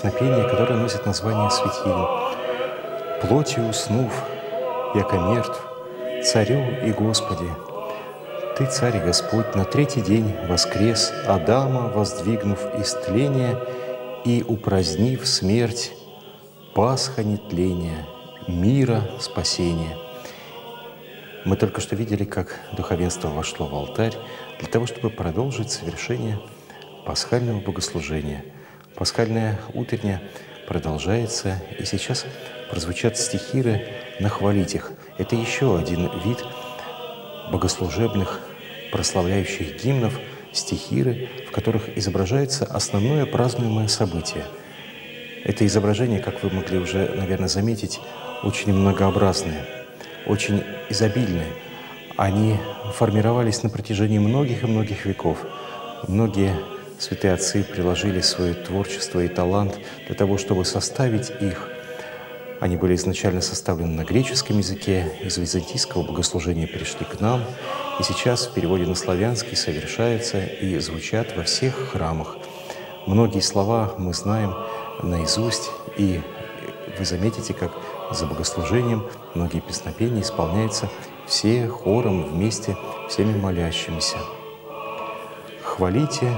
песнопение, которое носит название «Светиль». «Плотью уснув, яко мертв, царю и Господи, Ты, царь и Господь, на третий день воскрес, Адама воздвигнув из тления и упразднив смерть, Пасха нетления, мира спасения». Мы только что видели, как духовенство вошло в алтарь для того, чтобы продолжить совершение пасхального богослужения. Пасхальная утренняя продолжается, и сейчас прозвучат стихиры «Нахвалить их». Это еще один вид богослужебных прославляющих гимнов, стихиры, в которых изображается основное празднуемое событие. Это изображение, как вы могли уже, наверное, заметить, очень многообразное – очень изобильны. Они формировались на протяжении многих и многих веков. Многие святые отцы приложили свое творчество и талант для того, чтобы составить их. Они были изначально составлены на греческом языке, из византийского богослужения перешли к нам, и сейчас в переводе на славянский совершаются и звучат во всех храмах. Многие слова мы знаем наизусть, и вы заметите, как за богослужением многие песнопения исполняются все хором вместе, всеми молящимися. Хвалите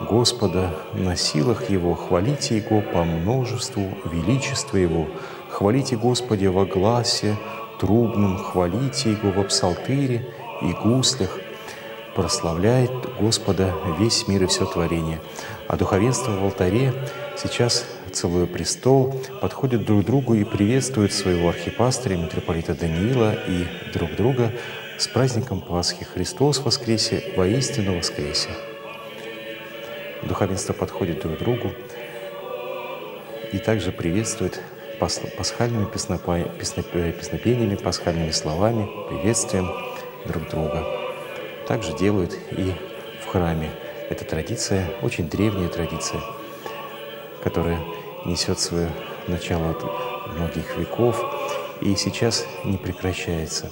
Господа на силах Его, хвалите Его по множеству величества Его, хвалите Господа во гласе трубном, хвалите Его в псалтыре и гуслях, прославляет Господа весь мир и все творение. А духовенство в алтаре сейчас целуя престол, подходят друг к другу и приветствуют своего архипастыря, митрополита Даниила и друг друга с праздником Пасхи. Христос воскресе, воистину воскресе. Духовенство подходит друг к другу и также приветствует пасхальными песнопениями, пасхальными словами, приветствием друг друга. Также делают и в храме. Это традиция, очень древняя традиция, которая несет свое начало от многих веков и сейчас не прекращается.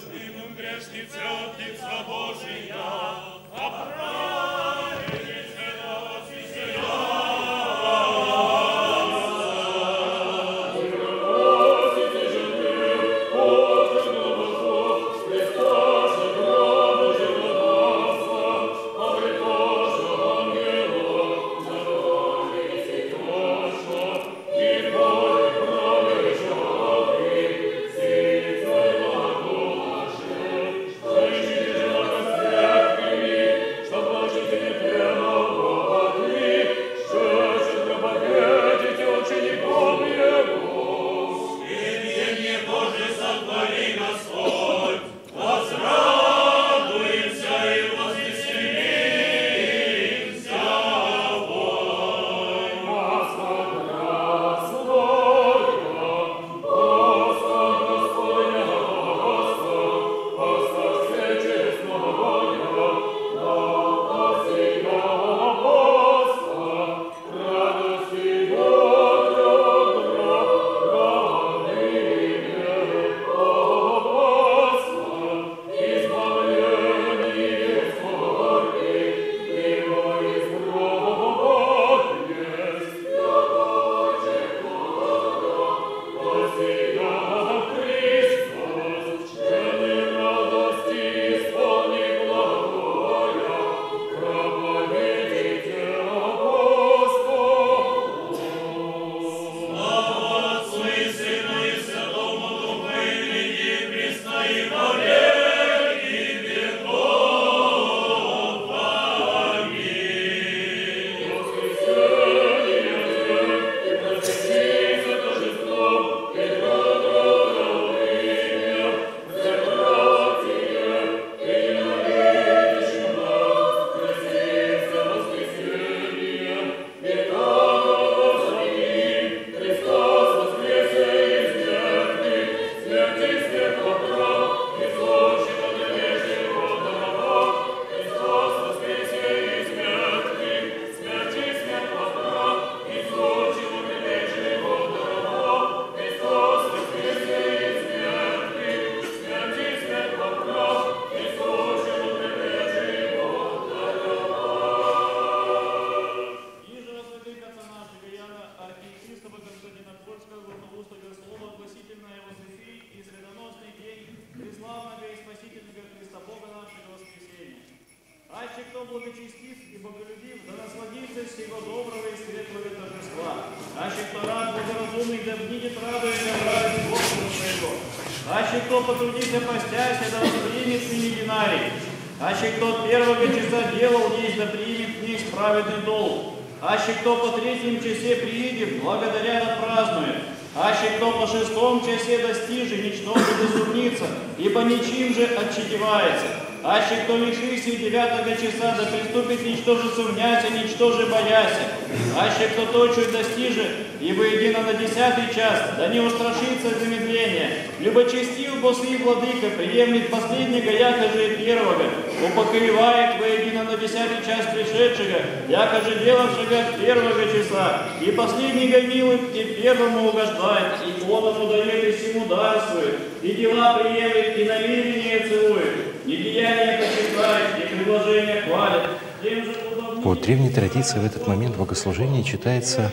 Последнего, яко же и первого, упокоевает воедино на десятый час пришедшего, яко же делавшего первого часа, и последнего милует, и первому угождает, и оному дает, и всему дарствует, и дела приемлет, и намерения целует, и деяния почитает, и предложения хвалит. По древней традиции в этот момент богослужения читается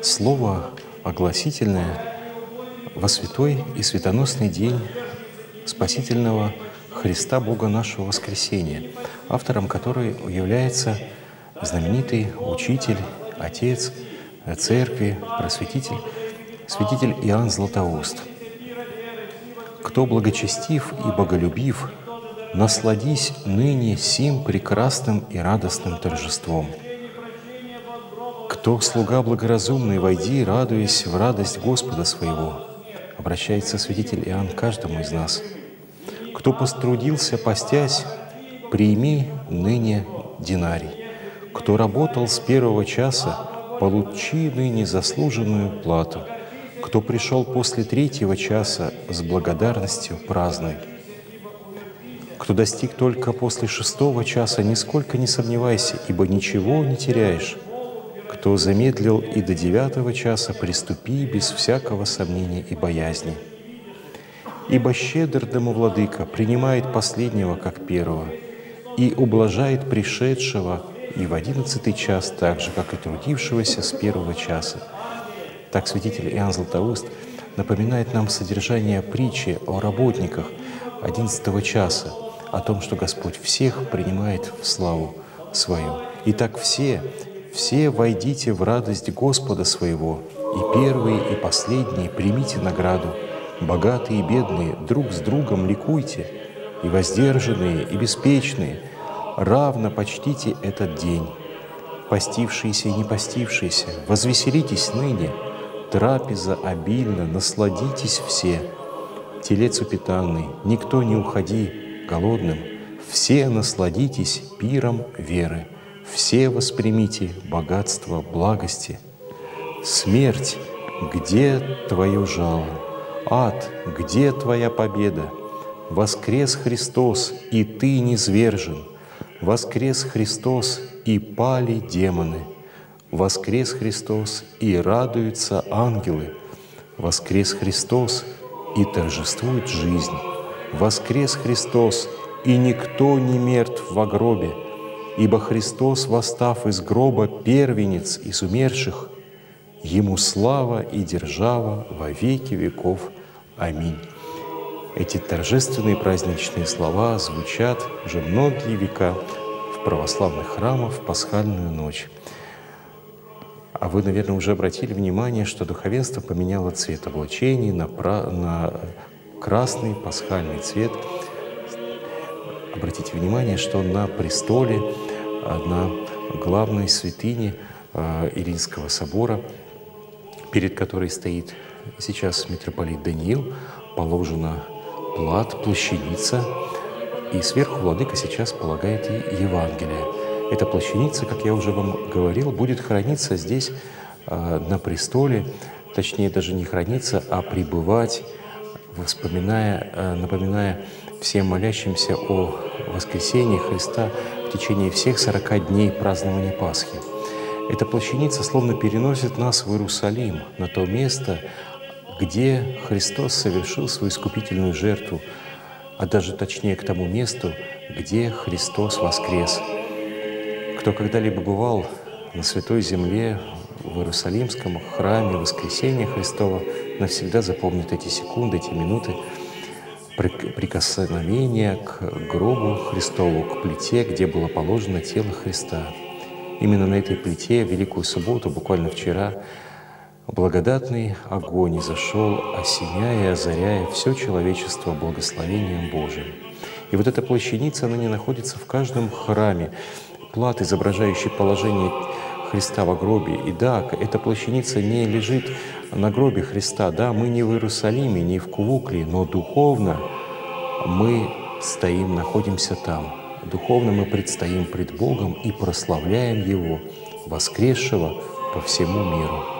слово огласительное во святой и светоносный день спасительного Христа Бога нашего воскресения, автором которой является знаменитый учитель, отец церкви, просветитель, святитель Иоанн Златоуст. «Кто благочестив и боголюбив, насладись ныне сим прекрасным и радостным торжеством. Кто слуга благоразумный, войди, радуясь в радость Господа своего, обращается святитель Иоанн к каждому из нас. Кто пострудился, постясь, прими ныне динарий. Кто работал с первого часа, получи ныне заслуженную плату. Кто пришел после третьего часа с благодарностью празднуй. Кто достиг только после шестого часа, нисколько не сомневайся, ибо ничего не теряешь. Кто замедлил и до девятого часа, приступи без всякого сомнения и боязни. Ибо щедр домовладыка принимает последнего, как первого, и ублажает пришедшего и в одиннадцатый час, так же, как и трудившегося с первого часа. Так святитель Иоанн Златоуст напоминает нам содержание притчи о работниках одиннадцатого часа, о том, что Господь всех принимает в славу свою. Итак, все, все войдите в радость Господа своего, и первые, и последние примите награду. Богатые и бедные друг с другом ликуйте, и воздержанные, и беспечные, равно почтите этот день. Постившиеся и не постившиеся, возвеселитесь ныне, трапеза обильно, насладитесь все. Телец упитанный, никто не уходи голодным, все насладитесь пиром веры, все воспримите богатство благости. Смерть, где твое жало? Ад, где твоя победа? Воскрес Христос, и ты низвержен. Воскрес Христос, и пали демоны. Воскрес Христос, и радуются ангелы. Воскрес Христос, и торжествует жизнь. Воскрес Христос, и никто не мертв во гробе, ибо Христос, восстав из гроба, первенец из умерших, Ему слава и держава во веки веков. Аминь. Эти торжественные праздничные слова звучат уже многие века в православных храмах в пасхальную ночь. А вы, наверное, уже обратили внимание, что духовенство поменяло цвет облачений на, пра... на красный пасхальный цвет. Обратите внимание, что на престоле, на главной святыне э, Иринского собора, перед которой стоит сейчас митрополит Даниил, положена плат, плащаница, и сверху владыка сейчас полагает и Евангелие. Эта плащаница, как я уже вам говорил, будет храниться здесь э, на престоле, точнее даже не храниться, а пребывать, вспоминая, э, напоминая всем молящимся о воскресении Христа в течение всех 40 дней празднования Пасхи. Эта плащаница словно переносит нас в Иерусалим, на то место, где Христос совершил свою искупительную жертву, а даже точнее к тому месту, где Христос воскрес. Кто когда-либо бывал на Святой Земле, в Иерусалимском храме Воскресения Христова, навсегда запомнит эти секунды, эти минуты. прикосновения к гробу Христову, к плите, где было положено тело Христа. Именно на этой плите в Великую Субботу, буквально вчера, благодатный огонь зашел, осеняя и озаряя все человечество благословением Божиим. И вот эта плащаница, она не находится в каждом храме. Плат, изображающий положение Христа в гробе. И да, эта плащаница не лежит на гробе Христа. Да, мы не в Иерусалиме, не в Кувукле, но духовно мы стоим, находимся там. Духовно мы предстоим пред Богом и прославляем Его, воскресшего по всему миру.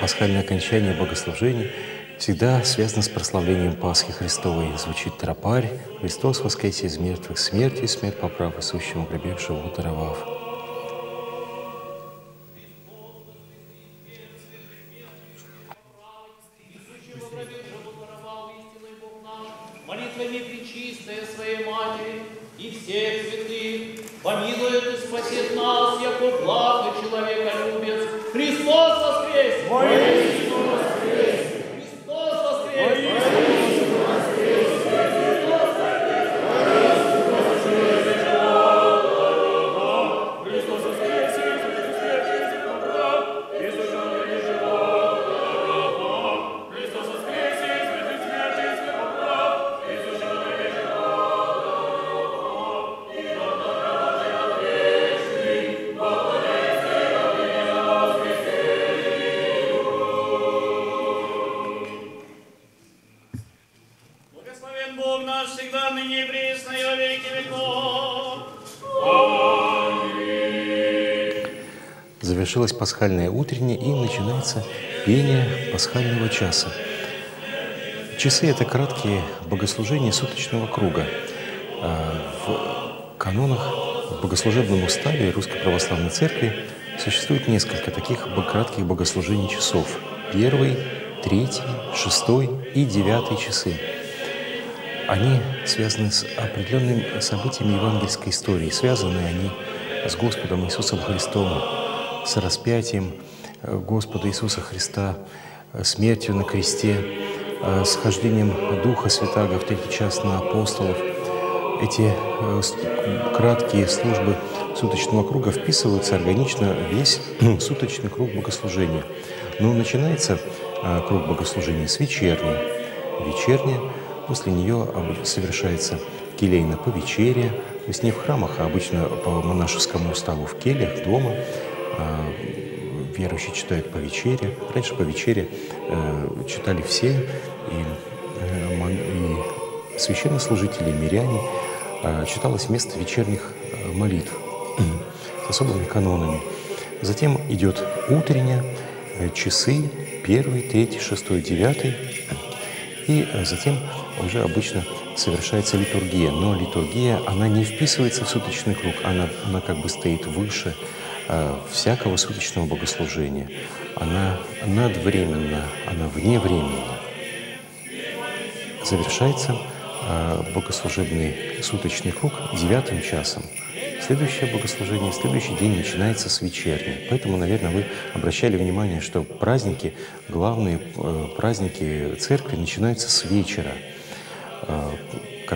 Пасхальное окончание богослужения всегда связано с прославлением Пасхи Христовой. Звучит тропарь «Христос воскресе из мертвых, смертью и смерть по праву сущему гребевшего ударовав». завершилась пасхальная утренняя и начинается пение пасхального часа. Часы — это краткие богослужения суточного круга. А, в канонах, в богослужебном уставе Русской Православной Церкви существует несколько таких кратких богослужений часов. Первый, третий, шестой и девятый часы. Они связаны с определенными событиями евангельской истории. Связаны они с Господом Иисусом Христом, с распятием э, Господа Иисуса Христа, э, смертью на кресте, э, схождением Духа Святаго в третий час на апостолов. Эти краткие службы суточного круга вписываются органично весь суточный круг богослужения. Но начинается круг богослужения с вечерней. Вечерняя, после нее совершается келейно по вечере, то есть не в храмах, а обычно по монашескому уставу в кельях, дома – верующие читают по вечере. Раньше по вечере э, читали все, и, э, и священнослужители, и миряне. Э, читалось вместо вечерних э, молитв с особыми канонами. Затем идет утренняя, э, часы, первый, третий, шестой, девятый. И э, затем уже обычно совершается литургия. Но литургия, она не вписывается в суточный круг, она, она как бы стоит выше э, всякого суточного богослужения. Она надвременна, она вневременна. Завершается э, богослужебный суточный круг девятым часом. Следующее богослужение, следующий день начинается с вечерни. Поэтому, наверное, вы обращали внимание, что праздники, главные э, праздники церкви начинаются с вечера.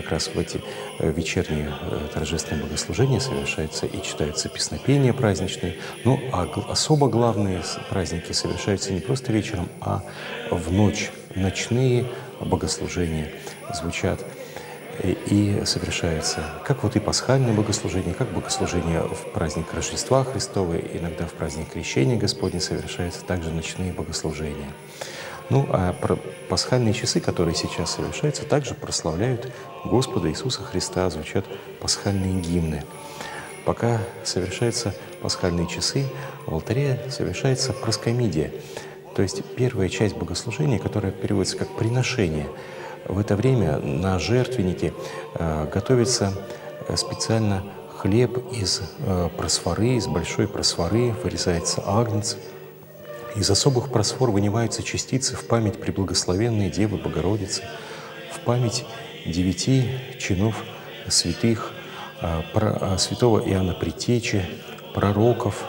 Э, как раз в эти э, вечерние торжественные богослужения совершаются и читаются песнопения праздничные. Ну, а особо главные праздники совершаются не просто вечером, а в ночь. Ночные богослужения звучат и совершается, как вот и пасхальное богослужение, как богослужение в праздник Рождества Христова, иногда в праздник Крещения Господня совершаются также ночные богослужения. Ну, а пасхальные часы, которые сейчас совершаются, также прославляют Господа Иисуса Христа, звучат пасхальные гимны. Пока совершаются пасхальные часы, в алтаре совершается проскомидия, то есть первая часть богослужения, которая переводится как «приношение», в это время на жертвеннике э, готовится э, специально хлеб из э, просфоры, из большой просфоры, вырезается агнец. Из особых просфор вынимаются частицы в память преблагословенной Девы Богородицы, в память девяти чинов святых, святого Иоанна Притечи, пророков,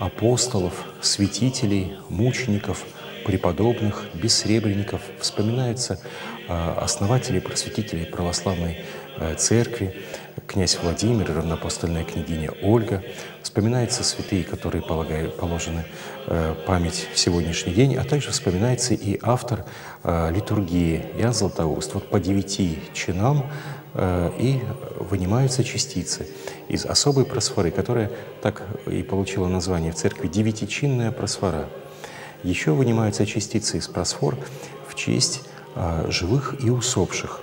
апостолов, святителей, мучеников, преподобных, бессребренников. Вспоминаются Э, основателей, просветителей православной церкви, князь Владимир, равноапостольная княгиня Ольга. Вспоминаются святые, которые полагают, положены э, память в сегодняшний день, а также вспоминается и автор литургии Ян Златоуст. Вот по девяти чинам и вынимаются частицы из особой просфоры, которая так и получила название в церкви «девятичинная просфора». Еще вынимаются частицы из просфор в честь живых и усопших.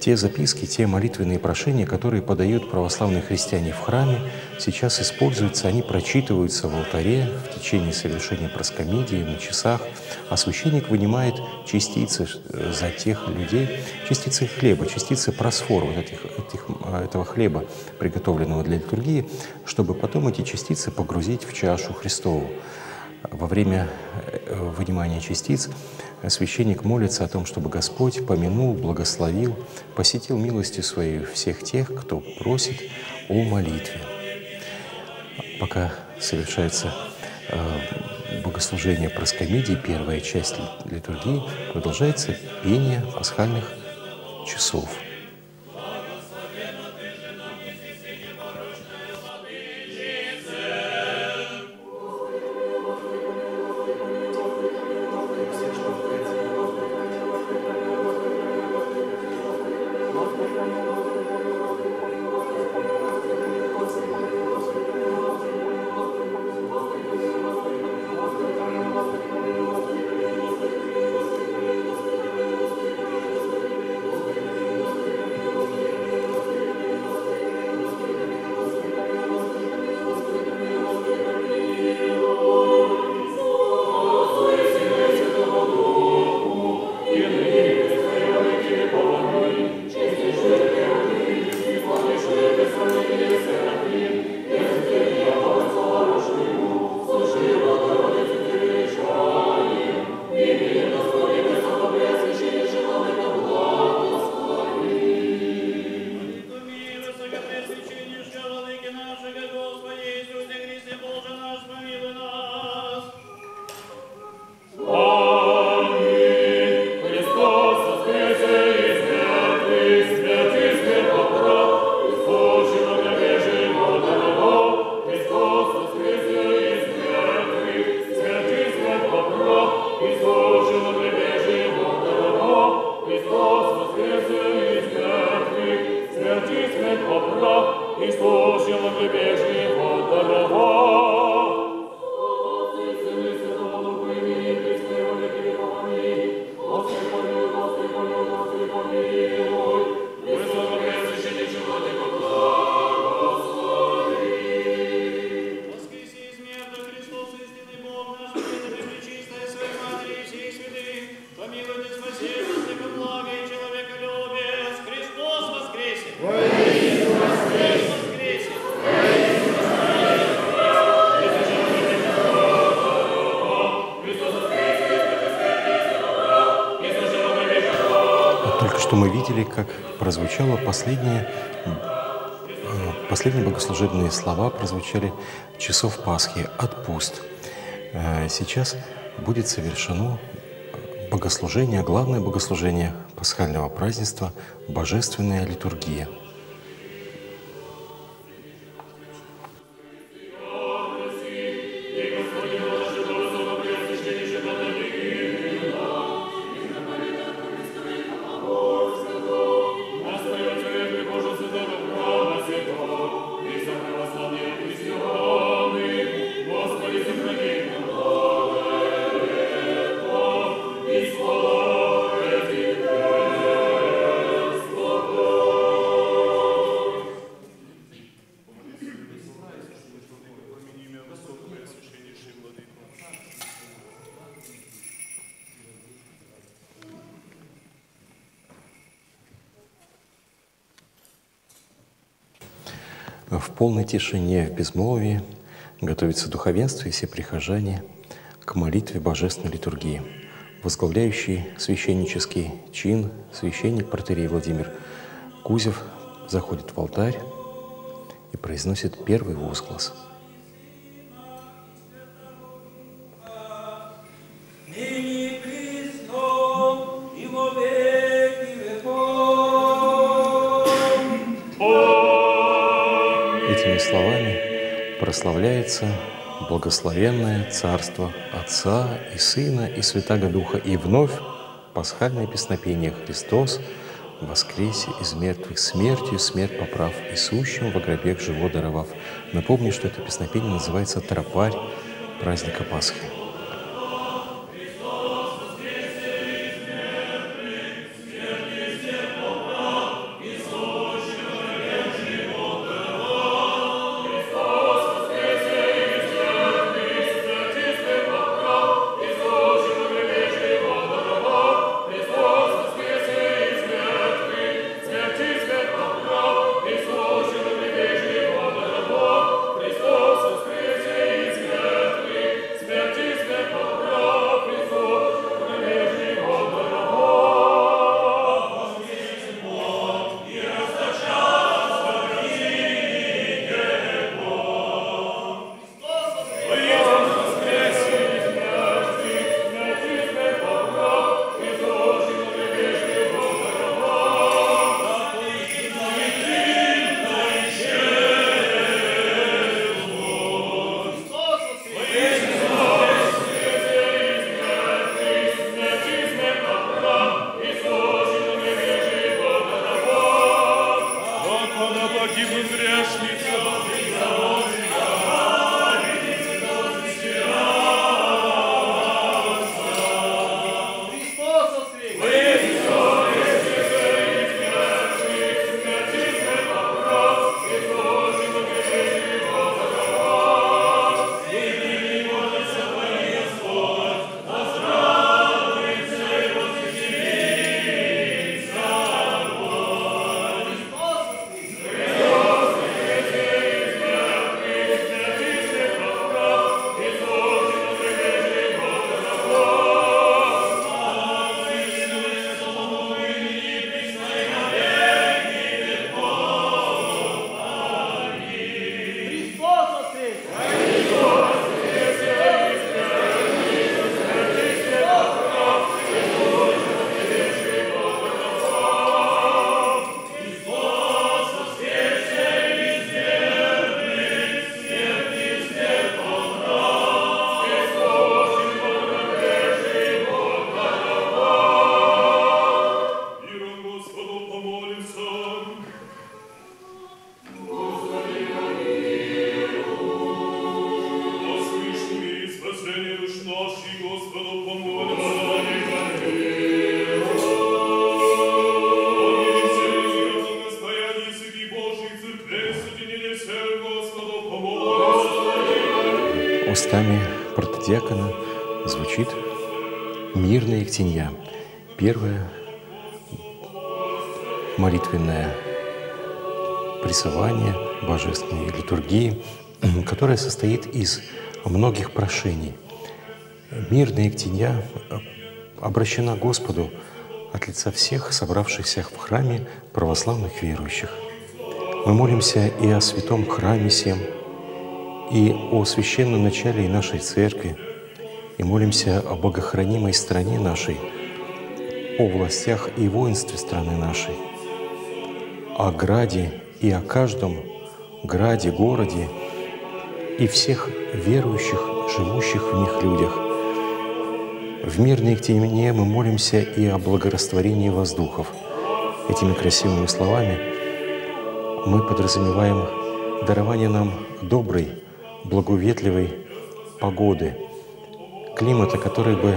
Те записки, те молитвенные прошения, которые подают православные христиане в храме, сейчас используются, они прочитываются в алтаре в течение совершения проскомидии, на часах, а священник вынимает частицы э, за тех людей, частицы хлеба, частицы просфор, вот этих, этих, а, этого хлеба, приготовленного для литургии, чтобы потом эти частицы погрузить в чашу Христову. Во время э, вынимания частиц священник молится о том, чтобы Господь помянул, благословил, посетил милостью своей всех тех, кто просит о молитве. Пока совершается э, богослужение проскомидии, первая часть литургии, продолжается пение пасхальных часов – как прозвучало последнее, э, последние богослужебные слова прозвучали часов Пасхи «Отпуст». Э, Сейчас будет совершено богослужение, главное богослужение пасхального празднества – Божественная литургия. Полной тишине, в безмолвии готовится духовенство и все прихожане к молитве Божественной литургии. Возглавляющий священнический чин священник протерей Владимир Кузев заходит в алтарь и произносит первый возглас. Словами прославляется благословенное Царство Отца и Сына и Святаго Духа. И вновь пасхальное песнопение «Христос воскресе из мертвых смертью, смерть поправ и сущим во гробех живо даровав». Напомню, что это песнопение называется «Тропарь праздника Пасхи». Из многих прошений. Мирная Ектинья обращена Господу от лица всех собравшихся в храме православных верующих. Мы молимся и о святом храме всем, и о священном начале нашей церкви, и молимся о богохранимой стране нашей, о властях и воинстве страны нашей, о граде и о каждом граде, городе и всех верующих, живущих в них людях. В мирной тени мы молимся и о благорастворении воздухов. Этими красивыми словами мы подразумеваем дарование нам доброй, благоветливой погоды, климата, который бы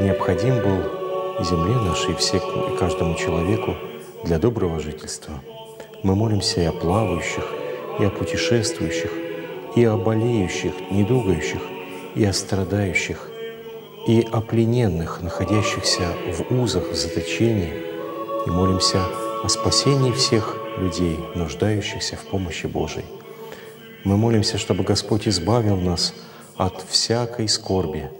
необходим был земле нашей, и и каждому человеку для доброго жительства. Мы молимся и о плавающих, и о путешествующих, и о болеющих, недугающих, и о страдающих, и о плененных, находящихся в узах, в заточении, и молимся о спасении всех людей, нуждающихся в помощи Божией. Мы молимся, чтобы Господь избавил нас от всякой скорби,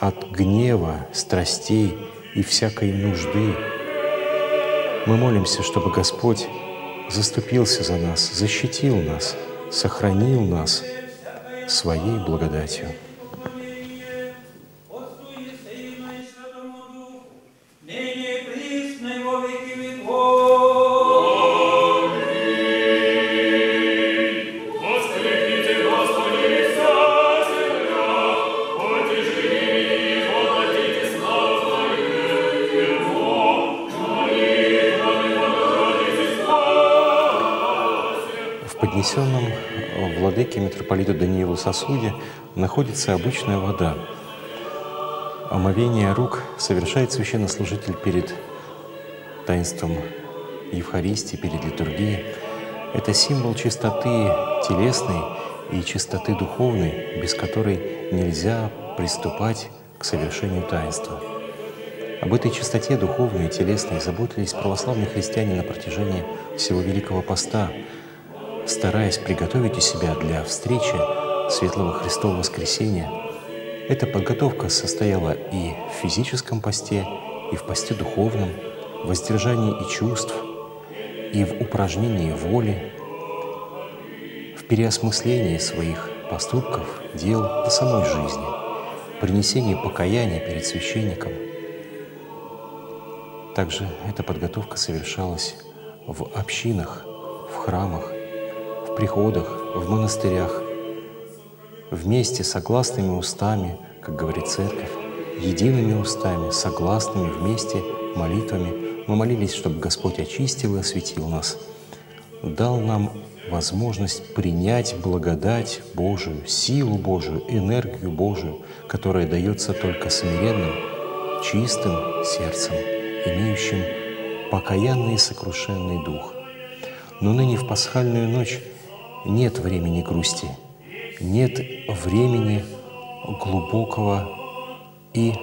от гнева, страстей и всякой нужды. Мы молимся, чтобы Господь заступился за нас, защитил нас, сохранил нас своей благодатью. Митрополиту Даниилу сосуде находится обычная вода. Омовение рук совершает священнослужитель перед таинством Евхаристии, перед литургией. Это символ чистоты телесной и чистоты духовной, без которой нельзя приступать к совершению таинства. Об этой чистоте духовной и телесной заботились православные христиане на протяжении всего Великого Поста – стараясь приготовить себя для встречи Светлого Христового Воскресения. Эта подготовка состояла и в физическом посте, и в посте духовном, в воздержании и чувств, и в упражнении воли, в переосмыслении своих поступков, дел и самой жизни, принесении покаяния перед священником. Также эта подготовка совершалась в общинах, в храмах, приходах, в монастырях, вместе согласными устами, как говорит Церковь, едиными устами, согласными вместе молитвами. Мы молились, чтобы Господь очистил и осветил нас, дал нам возможность принять благодать Божию, силу Божию, энергию Божию, которая дается только смиренным, чистым сердцем, имеющим покаянный и сокрушенный дух. Но ныне в пасхальную ночь нет времени грусти, нет времени глубокого и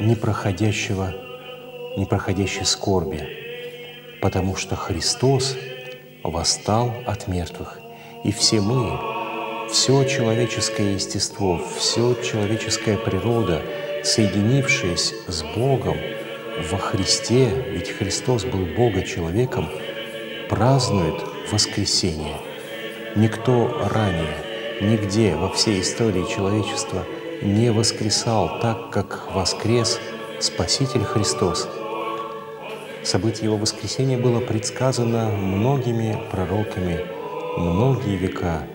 непроходящего, непроходящей скорби, потому что Христос восстал от мертвых, и все мы, все человеческое естество, все человеческая природа, соединившись с Богом во Христе, ведь Христос был Бога человеком, празднует воскресение. Никто ранее, нигде во всей истории человечества не воскресал так, как воскрес Спаситель Христос. Событие Его воскресения было предсказано многими пророками многие века.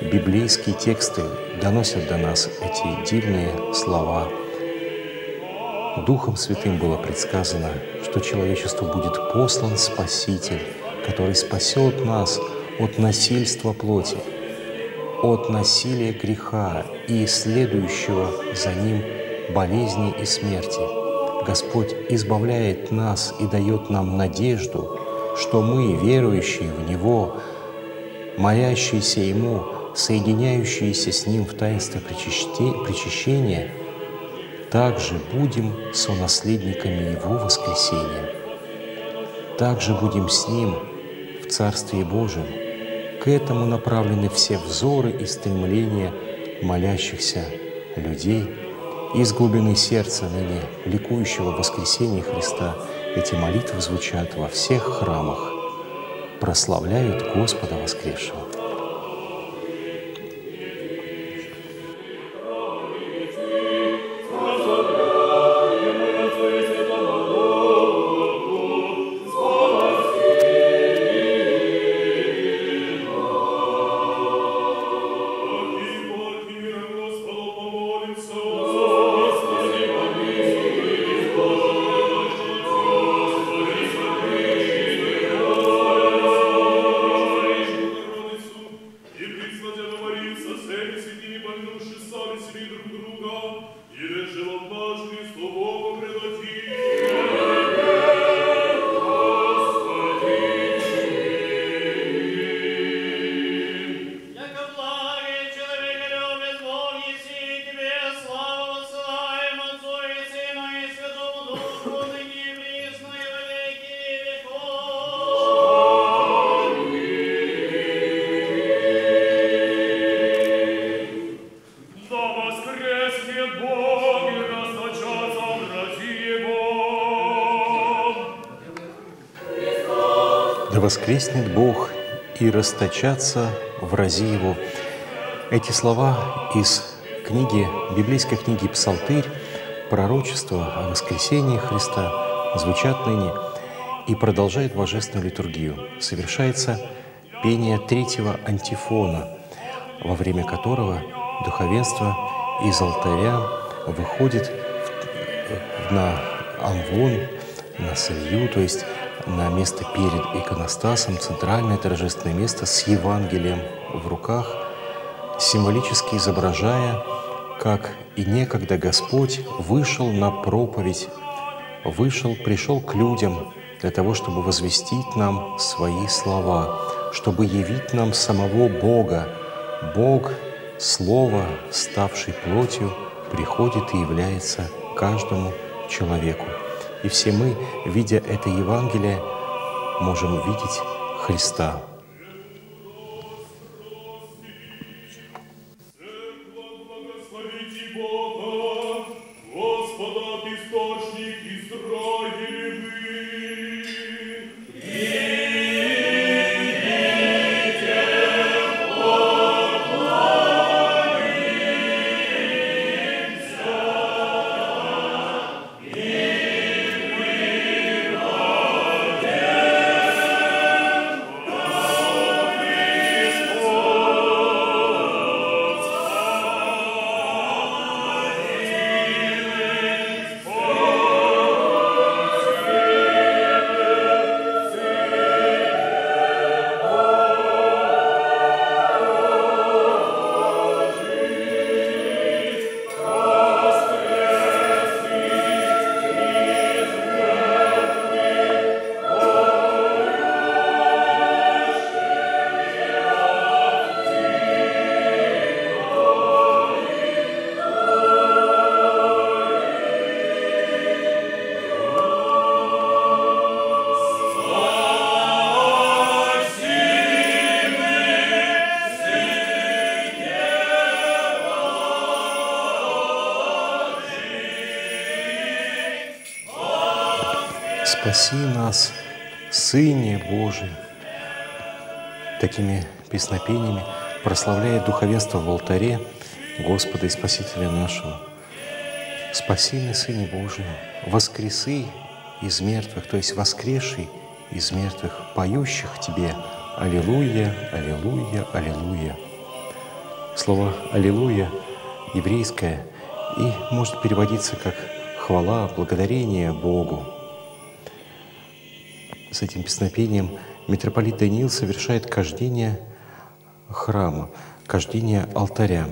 Библейские тексты доносят до нас эти дивные слова. Духом Святым было предсказано, что человечеству будет послан Спаситель, который спасет нас от насильства плоти, от насилия греха и следующего за ним болезни и смерти. Господь избавляет нас и дает нам надежду, что мы, верующие в Него, молящиеся Ему, соединяющиеся с Ним в таинстве причащения, также будем сонаследниками Его воскресения. Также будем с Ним Царстве Божьем. К этому направлены все взоры и стремления молящихся людей. Из глубины сердца ныне ликующего воскресения Христа эти молитвы звучат во всех храмах, прославляют Господа воскресшего. Воскреснет Бог и расточаться в рази Его. Эти слова из книги, библейской книги «Псалтырь», пророчество о воскресении Христа звучат ныне и продолжает божественную литургию. Совершается пение третьего антифона, во время которого духовенство из алтаря выходит на амвон, на солью, то есть на место перед иконостасом, центральное торжественное место с Евангелием в руках, символически изображая, как и некогда Господь вышел на проповедь, вышел, пришел к людям для того, чтобы возвестить нам свои слова, чтобы явить нам самого Бога. Бог, Слово, ставший плотью, приходит и является каждому человеку. И все мы, видя это Евангелие, можем видеть Христа. Спаси нас, Сыне Божий. Такими песнопениями прославляет духовенство в алтаре Господа и Спасителя нашего. Спаси меня, Сыне Божий, воскресы из мертвых, то есть воскресший из мертвых, поющих Тебе «Аллилуйя, Аллилуйя, Аллилуйя». Слово «Аллилуйя» еврейское и может переводиться как хвала, благодарение Богу с этим песнопением митрополит Даниил совершает кождение храма, кождение алтаря.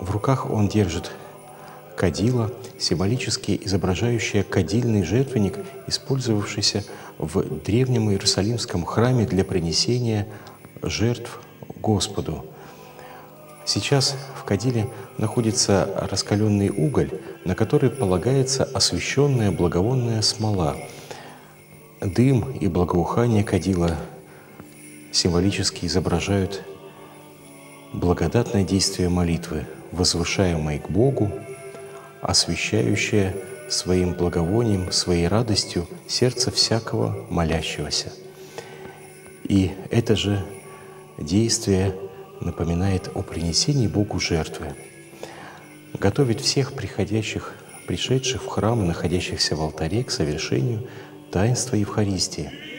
В руках он держит кадила, символически изображающее кадильный жертвенник, использовавшийся в древнем Иерусалимском храме для принесения жертв Господу. Сейчас в кадиле находится раскаленный уголь, на который полагается освященная благовонная смола. Дым и благоухание кадила символически изображают благодатное действие молитвы, возвышаемой к Богу, освящающее своим благовонием, своей радостью сердце всякого молящегося. И это же действие напоминает о принесении Богу жертвы, готовить всех приходящих, пришедших в храм и находящихся в алтаре к совершению таинства Евхаристии –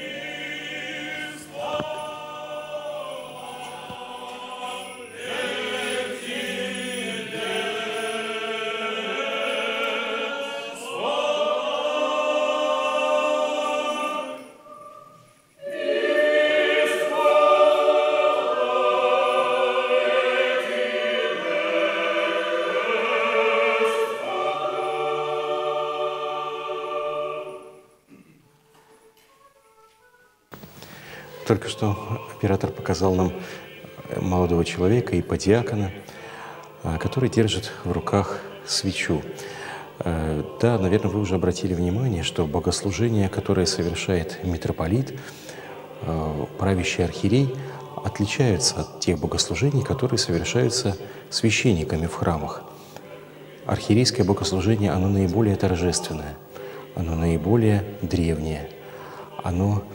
Только что оператор показал нам молодого человека и подьякона, а, который держит в руках свечу. А, да, наверное, вы уже обратили внимание, что богослужение, которое совершает митрополит, правящий архиерей, отличаются от тех богослужений, которые совершаются священниками в храмах. Архиерейское богослужение, оно наиболее торжественное, оно наиболее древнее, оно Э,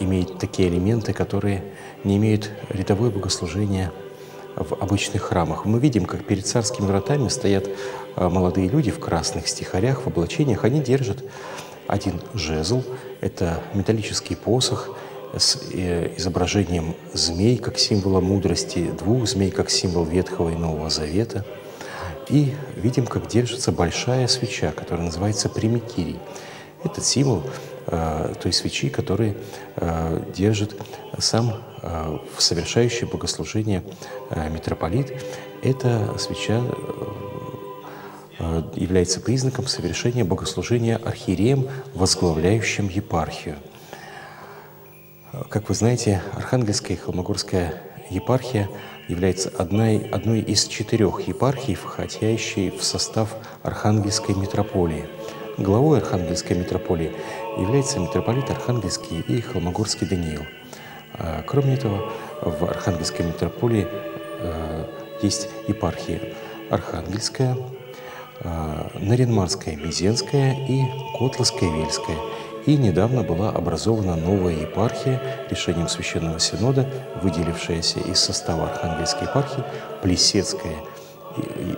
имеет такие элементы, которые не имеют рядовое богослужение в обычных храмах. Мы видим, как перед царскими вратами стоят э, молодые люди в красных стихарях, в облачениях. Они держат один жезл, это металлический посох с э, изображением змей как символа мудрости, двух змей как символ Ветхого и Нового Завета. И видим, как держится большая свеча, которая называется примикирий. Этот символ Э, той свечи, который э, держит сам э, совершающий богослужение митрополит. Эта свеча является признаком совершения богослужения архиереем, возглавляющим епархию. Как вы знаете, Архангельская и Холмогорская епархия является одной, одной из четырех епархий, входящей в состав Архангельской митрополии – Главой Архангельской митрополии является митрополит Архангельский и Холмогорский Даниил. А, кроме этого, в Архангельской митрополии а, есть епархии Архангельская, а, Наринмарская, Мизенская и Котловская, Вельская. И недавно была образована новая епархия решением Священного Синода, выделившаяся из состава Архангельской епархии, Плесецкая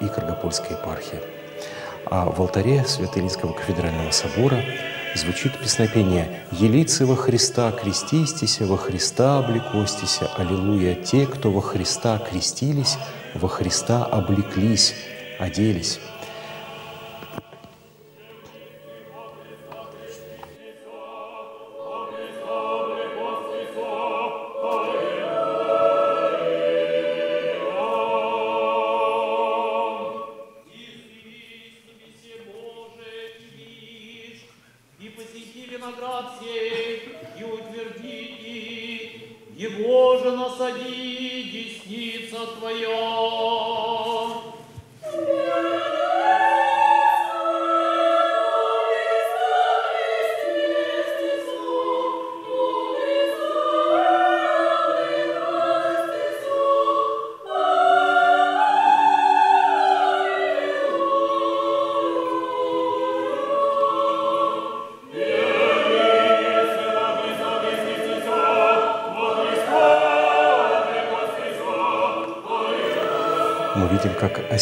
и Каргопольская епархия. А в алтаре Свято-Илинского кафедрального собора звучит песнопение «Елицы во Христа крестистися, во Христа облекостися, Аллилуйя! Те, кто во Христа крестились, во Христа облеклись, оделись».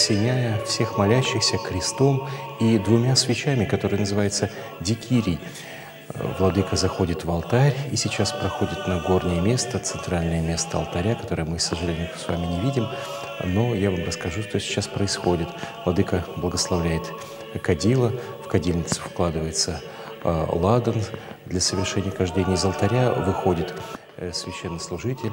Осеняя всех молящихся крестом и двумя свечами, которые называются дикирий. Владыка заходит в алтарь и сейчас проходит на горнее место, центральное место алтаря, которое мы, к сожалению, с вами не видим, но я вам расскажу, что сейчас происходит. Владыка благословляет кадила, в кадильницу вкладывается э, ладан для совершения каждения из алтаря, выходит Э, священнослужитель, э,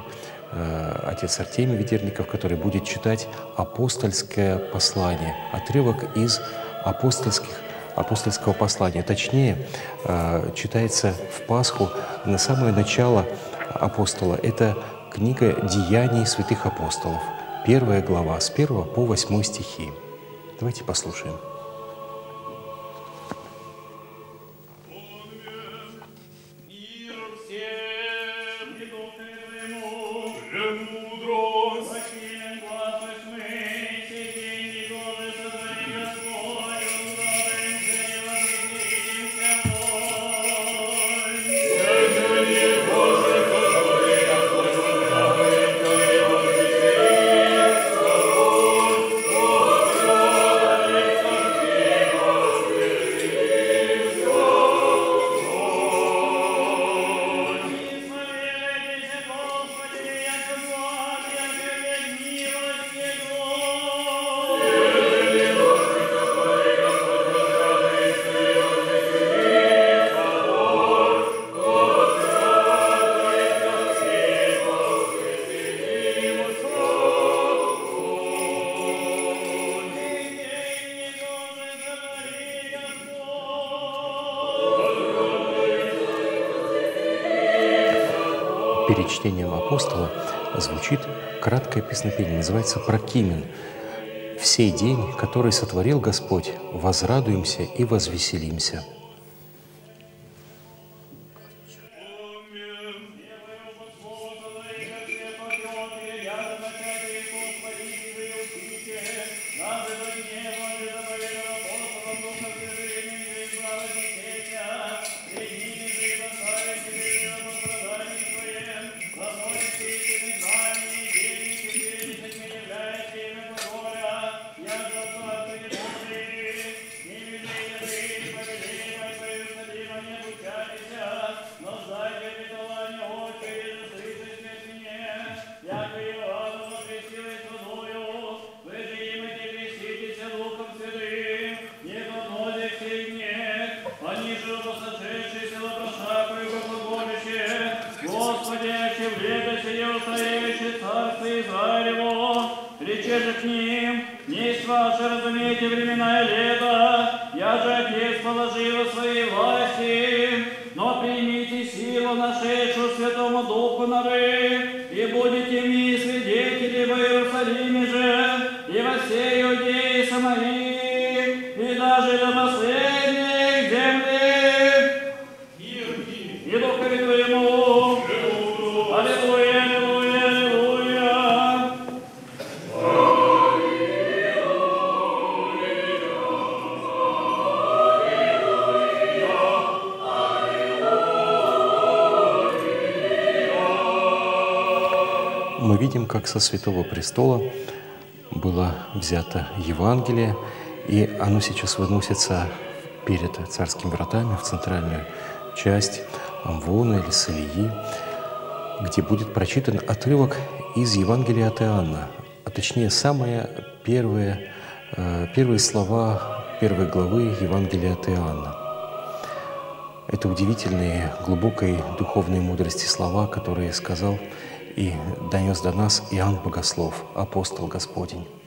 отец Артемий Ведерников, который будет читать апостольское послание, отрывок из апостольских апостольского послания. Точнее, э, читается в Пасху на самое начало апостола. Это книга «Деяний святых апостолов», первая глава, с 1 по 8 стихи. Давайте послушаем. Чтением апостола звучит краткое песнопение, называется «Прокимен». «В сей день, который сотворил Господь, возрадуемся и возвеселимся». Со Святого Престола было взято Евангелие, и оно сейчас выносится перед царскими вратами в центральную часть Амвона или Салии, где будет прочитан отрывок из Евангелия от Иоанна, а точнее самые первые, э, первые слова первой главы Евангелия от Иоанна. Это удивительные, глубокой духовной мудрости слова, которые сказал и донес до нас Иоанн Богослов, апостол Господень.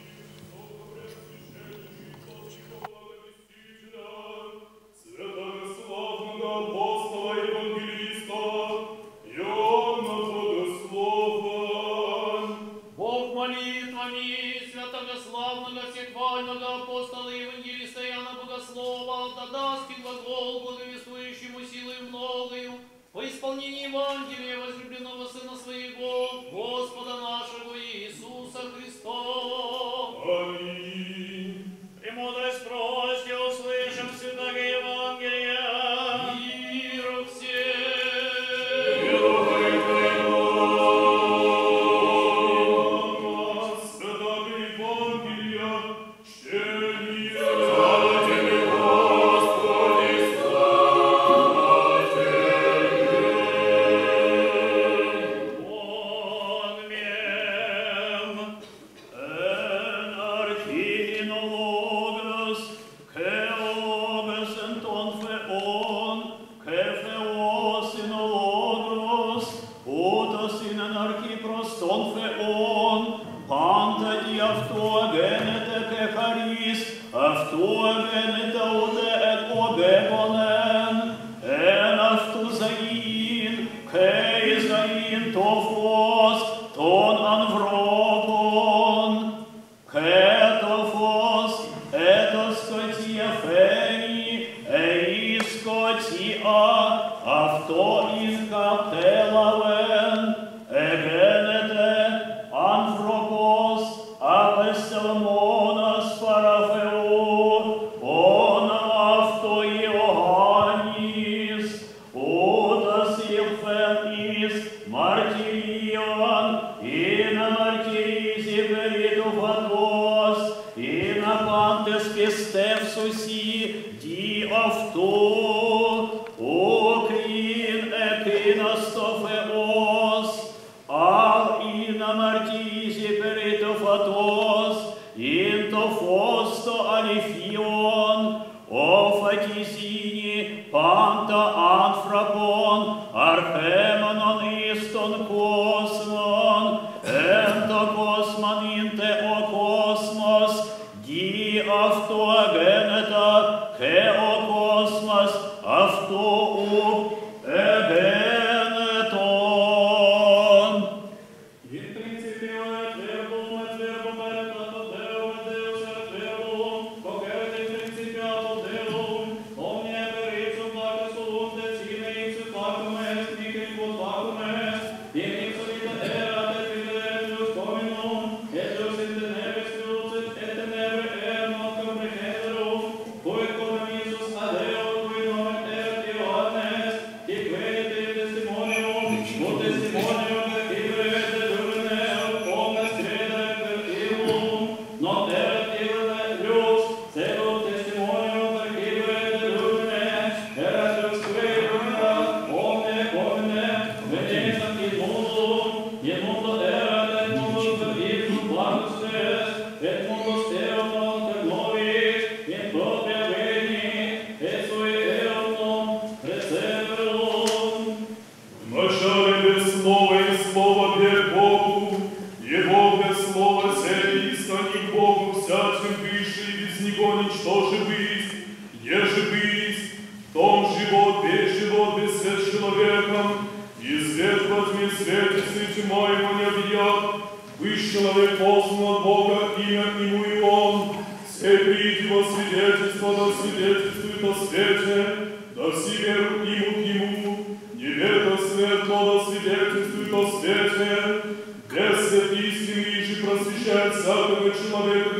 на свете, где святый и просвещает всякого человека,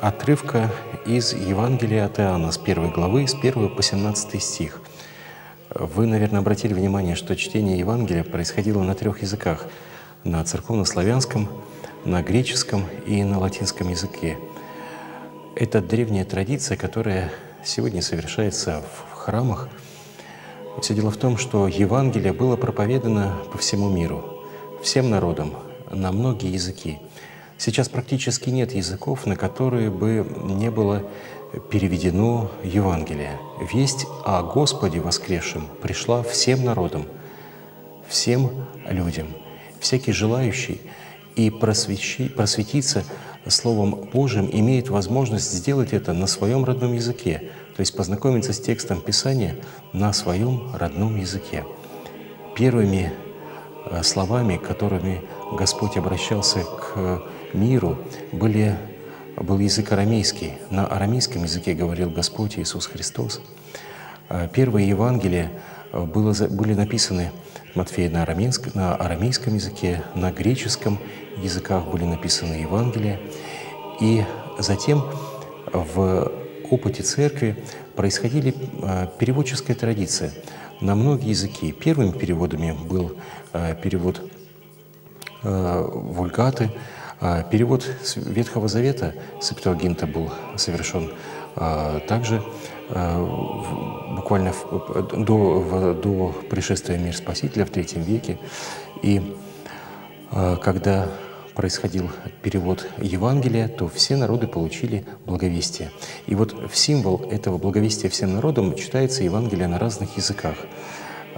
отрывка из Евангелия от Иоанна с первой главы, с 1 по 17 стих. Вы, наверное, обратили внимание, что чтение Евангелия происходило на трех языках — на церковнославянском, на греческом и на латинском языке. Это древняя традиция, которая сегодня совершается в храмах. Все дело в том, что Евангелие было проповедано по всему миру, всем народам, на многие языки — Сейчас практически нет языков, на которые бы не было переведено Евангелие. Весть о Господе воскресшем пришла всем народам, всем людям. Всякий желающий и просвечи, просветиться Словом Божьим имеет возможность сделать это на своем родном языке, то есть познакомиться с текстом Писания на своем родном языке. Первыми э, словами, которыми Господь обращался к миру были, был язык арамейский. На арамейском языке говорил Господь Иисус Христос. А, первые Евангелия а, было, были написаны Матфея на, арамейск, на арамейском языке, на греческом языках были написаны Евангелия. И затем в опыте церкви происходили а, переводческая традиция на многие языки. Первыми переводами был перевод вульгаты перевод Ветхого Завета Септуагинта был совершен также буквально до, до пришествия мир Спасителя в третьем веке. И когда происходил перевод Евангелия, то все народы получили благовестие. И вот в символ этого благовестия всем народам читается Евангелие на разных языках.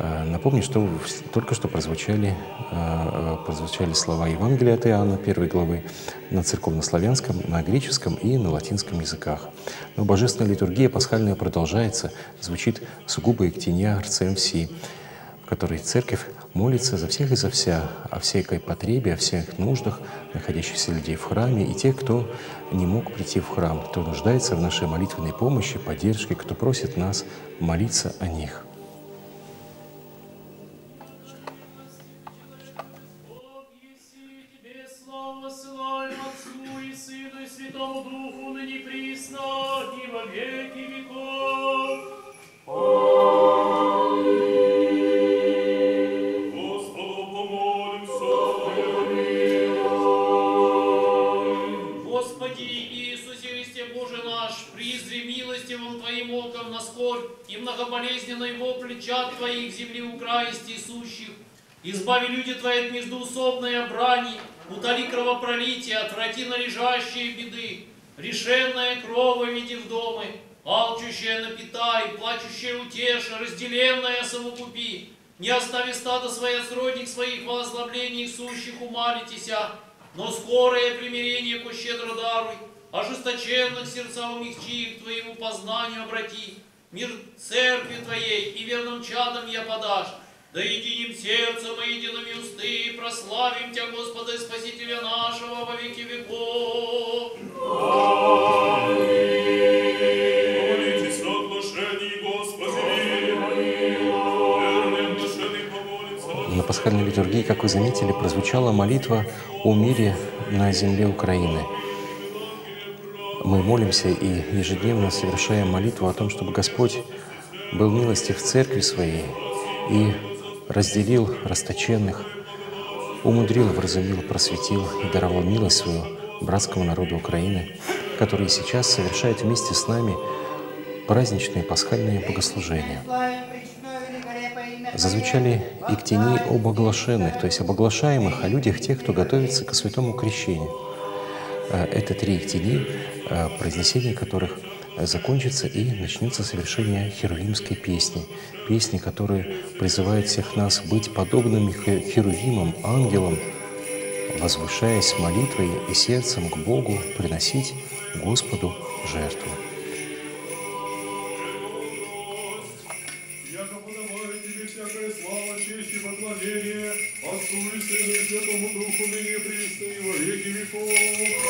А, напомню, что только что прозвучали, а, прозвучали слова Евангелия от Иоанна, первой главы, на церковнославянском, на греческом и на латинском языках. Но божественная литургия пасхальная продолжается, звучит сугубо и ктения арцем си, в которой церковь молится за всех и за вся, о всякой потребе, о всех нуждах находящихся людей в храме и тех, кто не мог прийти в храм, кто нуждается в нашей молитвенной помощи, поддержке, кто просит нас молиться о них. Стада своих сродник своих во озлоблений сущих умалитеся, но скорое примирение ко щедро даруй, ожесточенных сердца умягчи их Твоему познанию обрати, мир церкви Твоей и верным чадом я подашь, да единим сердцем и едиными усты прославим Тебя, Господа и Спасителя нашего во веки веков. Молитесь пасхальной литургии, как вы заметили, прозвучала молитва о мире на земле Украины. Мы молимся и ежедневно совершаем молитву о том, чтобы Господь был милостив в церкви своей и разделил расточенных, умудрил, вразумил, просветил и даровал милость свою братскому народу Украины, который сейчас совершает вместе с нами праздничные пасхальные богослужения. Зазвучали и к тени об то есть об оглашаемых, о людях, тех, кто готовится к святому крещению. Э, это три иктини, э, произнесение которых – закончится и начнется совершение херувимской песни. Песни, которая призывает всех нас быть подобными херувимам, ангелам, возвышаясь молитвой и сердцем к Богу, приносить Господу жертву. Святому Духу, ныне присно и во веки веков.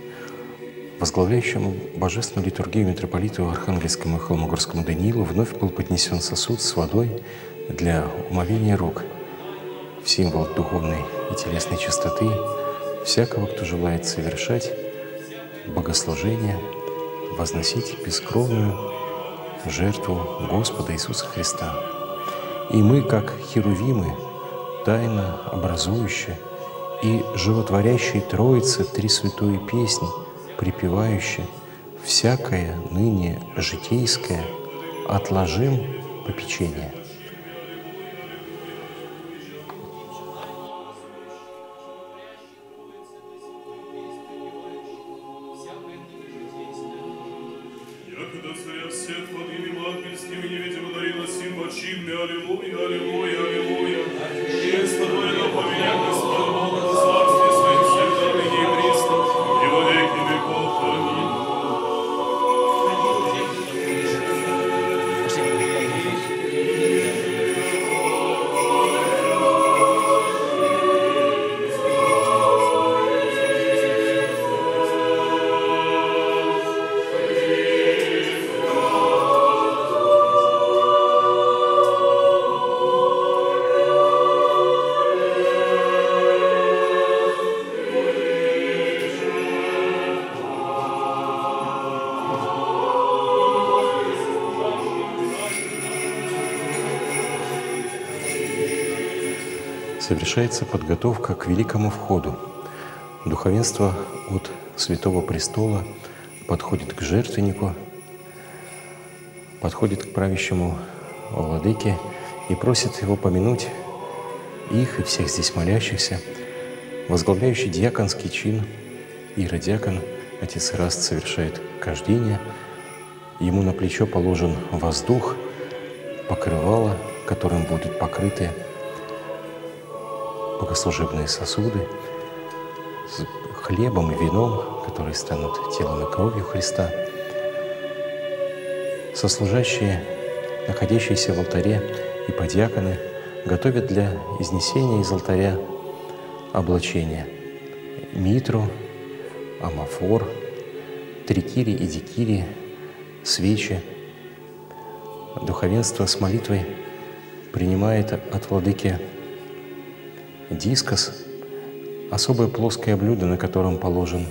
возглавляющему божественную литургию митрополиту Архангельскому и Холмогорскому Даниилу вновь был поднесен сосуд с водой для умовения рук, в символ духовной и телесной чистоты всякого, кто желает совершать богослужение, возносить бескровную жертву Господа Иисуса Христа. И мы, как херувимы, тайно образующие и животворящие Троицы Три Святую Песни, припевающие всякое ныне житейское, отложим попечение – совершается подготовка к великому входу. Духовенство от Святого Престола подходит к жертвеннику, подходит к правящему владыке и просит его помянуть их и всех здесь молящихся, возглавляющий диаконский чин, иродиакон, отец Раст совершает кождение, ему на плечо положен воздух, покрывало, которым будут покрыты богослужебные сосуды с хлебом и вином, которые станут телом и кровью Христа. Сослужащие, находящиеся в алтаре и подьяконы, готовят для изнесения из алтаря облачения митру, амафор, трикири и дикири, свечи. Духовенство с молитвой принимает от владыки дискос – особое плоское блюдо, на котором положен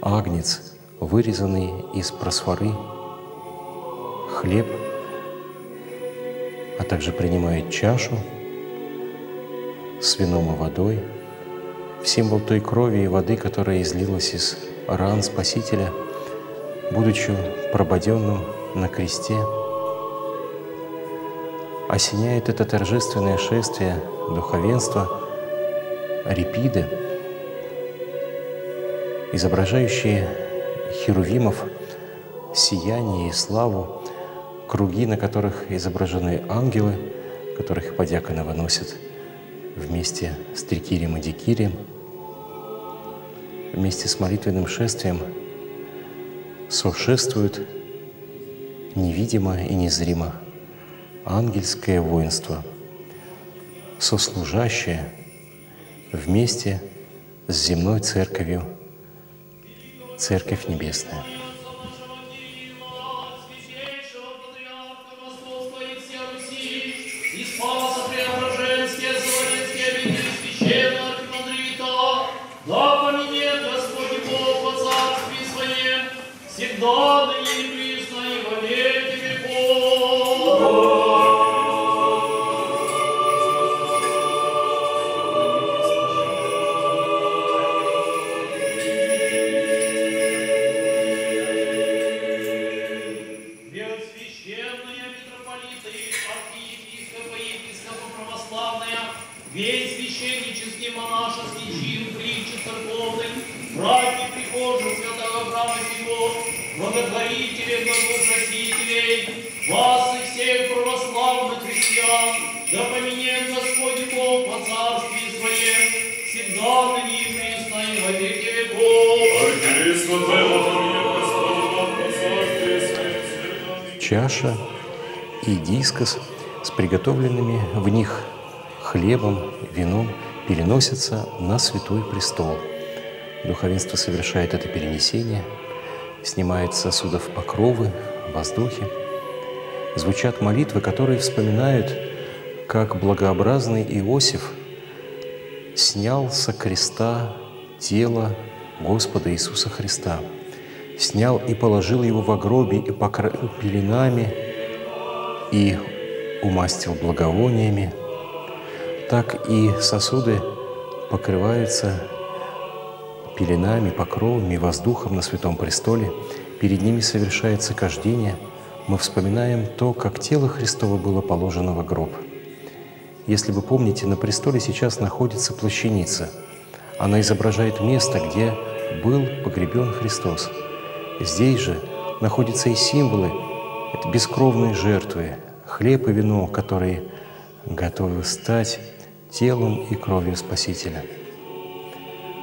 агнец, вырезанный из просфоры, хлеб, а также принимает чашу с вином и водой, символ той крови и воды, которая излилась из ран Спасителя, будучи прободенным на кресте, осеняет это торжественное шествие духовенства – репиды, изображающие херувимов, сияние и славу, круги, на которых изображены ангелы, которых подьяконы выносят вместе с трикирием и дикирием, вместе с молитвенным шествием сошествуют невидимо и незримо. Ангельское воинство, сослужащее – вместе с земной церковью, Церковь Небесная. Переносятся на Святой Престол. Духовенство совершает это перенесение снимает сосудов покровы, воздухи. Звучат молитвы, которые вспоминают, как благообразный Иосиф снял со креста тело Господа Иисуса Христа, снял и положил его в гробе и покрыл пеленами, и умастил благовониями, так и сосуды покрываются пеленами, покровами, воздухом на Святом Престоле. Перед ними совершается кождение. Мы вспоминаем то, как тело Христово было положено в гроб. Если вы помните, на престоле сейчас находится плащаница. Она изображает место, где был погребен Христос. Здесь же находятся и символы, это бескровные жертвы, хлеб и вино, которые готовы стать телом и кровью Спасителя.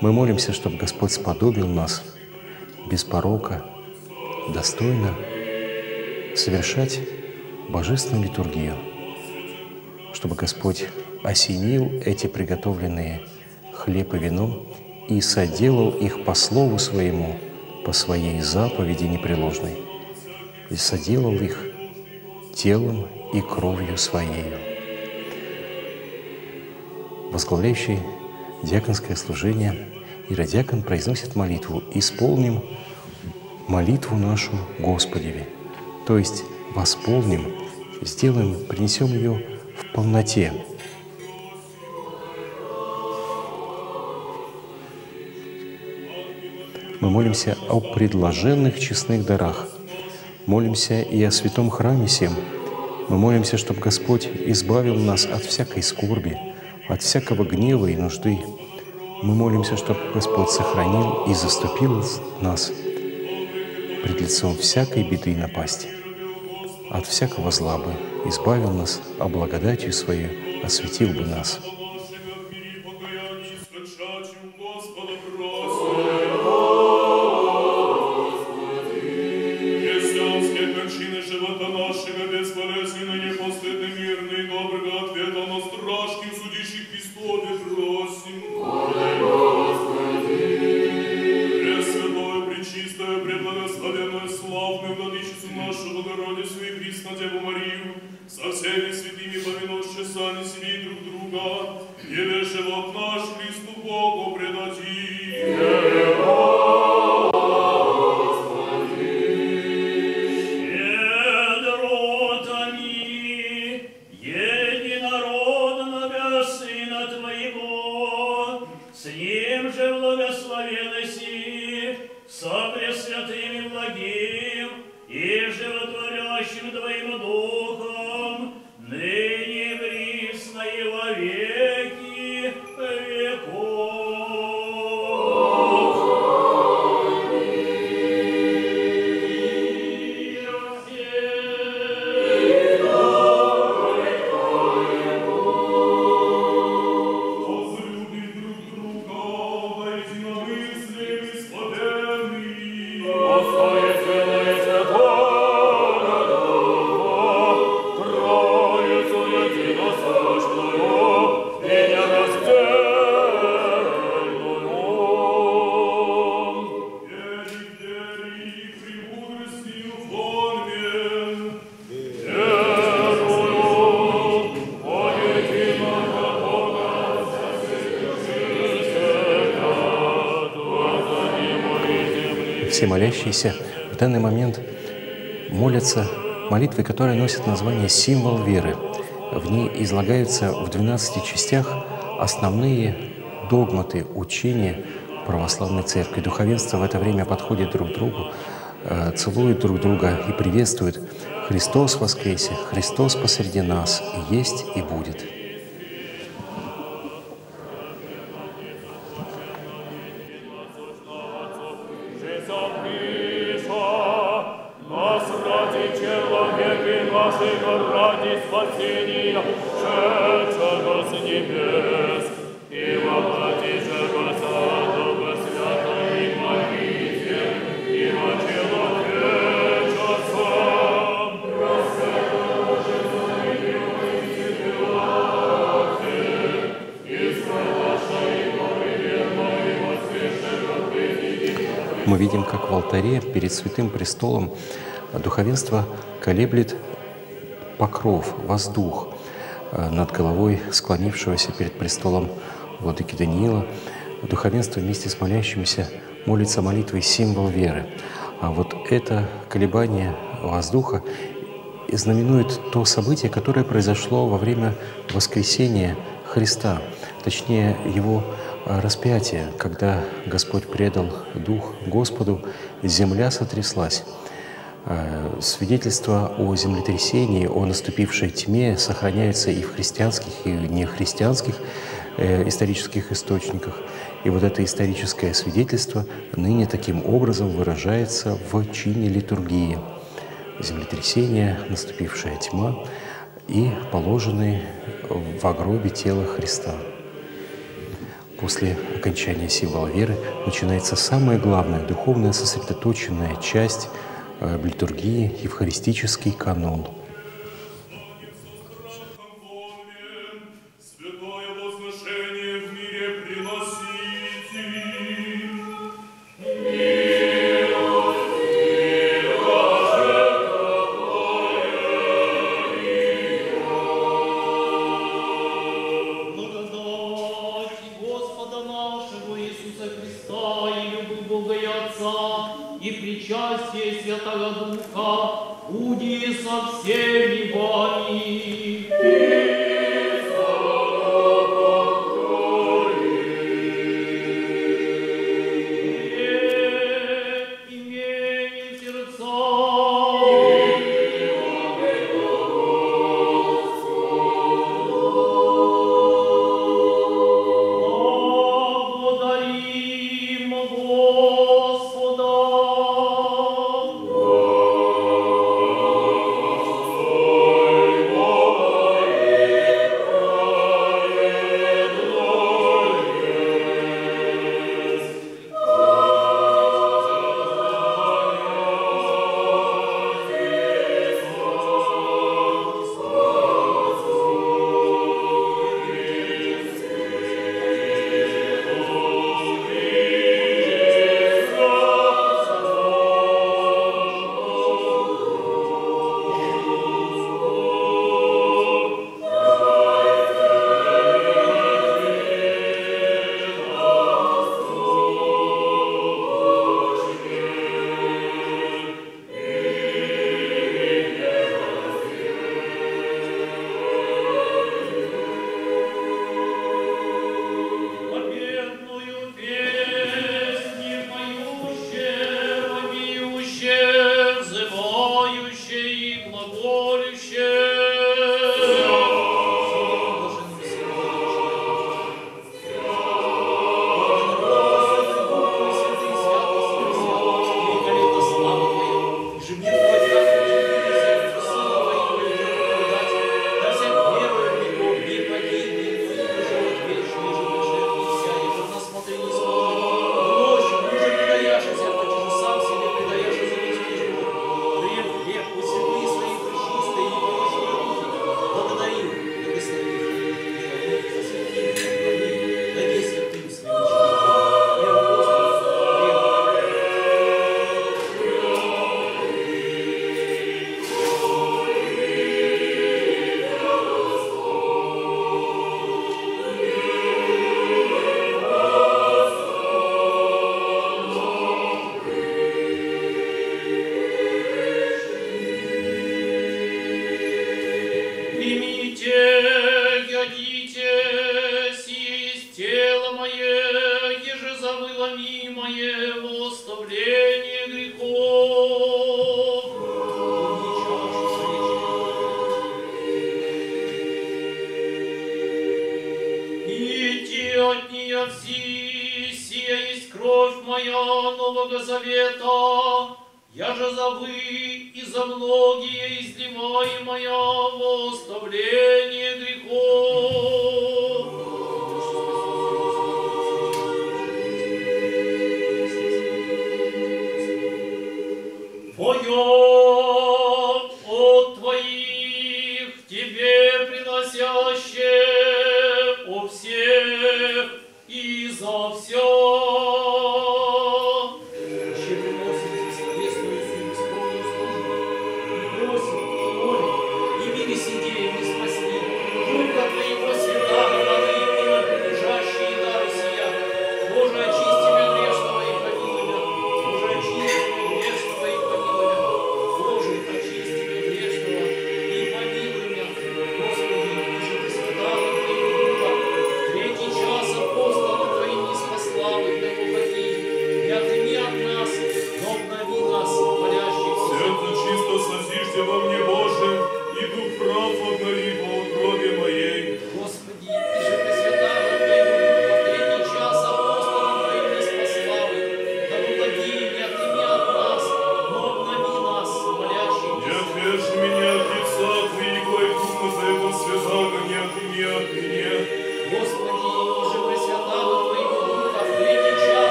Мы молимся, чтобы Господь сподобил нас без порока, достойно совершать божественную литургию, чтобы Господь осенил эти приготовленные хлеб и вино и соделал их по слову своему, по своей заповеди непреложной, и соделал их телом и кровью Своею. Возглавляющий диаконское служение Иродиакон произносит молитву «Исполним молитву нашу Господеве», то есть восполним, сделаем, принесем ее в полноте. Мы молимся о предложенных честных дарах – Молимся и о святом храме всем. Мы молимся, чтобы Господь избавил нас от всякой скорби, от всякого гнева и нужды. Мы молимся, чтобы Господь сохранил и заступил нас пред лицом всякой беды и напасти. От всякого зла бы избавил нас, а благодатью Свою осветил бы нас. Молящиеся в данный момент молятся молитвой, которая носит название «Символ веры». В ней излагаются в 12 частях основные догматы учения православной церкви. Духовенство в это время подходит друг к другу, э, целует друг друга и приветствует «Христос воскресе! Христос посреди нас! Есть и будет!» Престолом духовенство колеблет покров, воздух э, над головой склонившегося перед престолом владыки Даниила. Духовенство вместе с молящимися молится молитвой символ веры. А вот это колебание воздуха знаменует то событие, которое произошло во время воскресения Христа, точнее Его а, распятия, когда Господь предал Дух Господу, земля сотряслась. А, свидетельства о землетрясении, о наступившей тьме сохраняются и в христианских, и в нехристианских э, исторических источниках. И вот это историческое свидетельство ныне таким образом выражается в чине литургии. Землетрясение, наступившая тьма и положенные в гробе тела Христа. После окончания символа веры начинается самая главная духовная сосредоточенная часть э, литургии, евхаристический канон –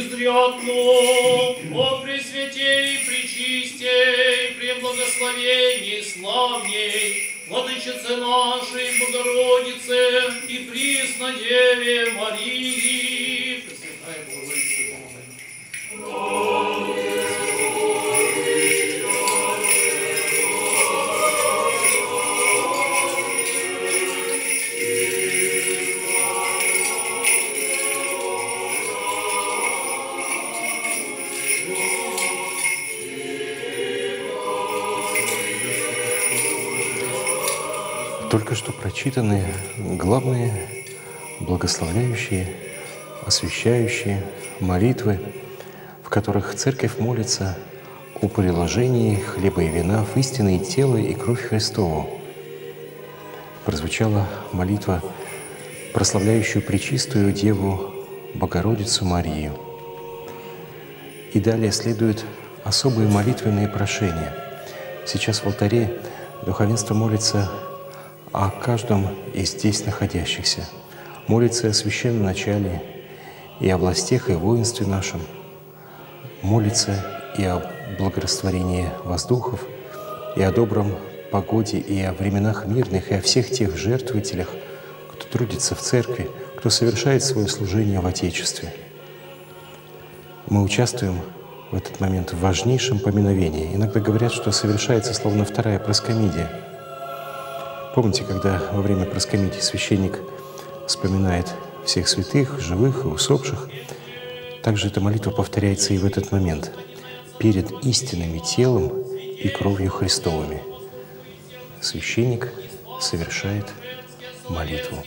Изрядно о Пресвятей, Пречистей, Преблагословении, Славней, Владычице нашей Богородице и Преснодеве Марии. Прочитаны главные благословляющие, освящающие молитвы, в которых Церковь молится о приложении хлеба и вина в истинное тело и кровь Христову. Прозвучала молитва, прославляющую Пречистую Деву Богородицу Марию. И далее следуют особые молитвенные прошения. Сейчас в алтаре духовенство молится о каждом из здесь находящихся. Молится о священном начале и о властях и воинстве нашем. Молится и о благорастворении воздухов, и о добром погоде, и о временах мирных, и о всех тех жертвователях, кто трудится в церкви, кто совершает свое служение в Отечестве. Мы участвуем в этот момент в важнейшем поминовении. Иногда говорят, что совершается словно вторая проскомидия. Помните, когда во время проскомидии священник вспоминает всех святых, живых и усопших, также эта молитва повторяется и в этот момент, перед истинными телом и кровью Христовыми. Священник совершает молитву.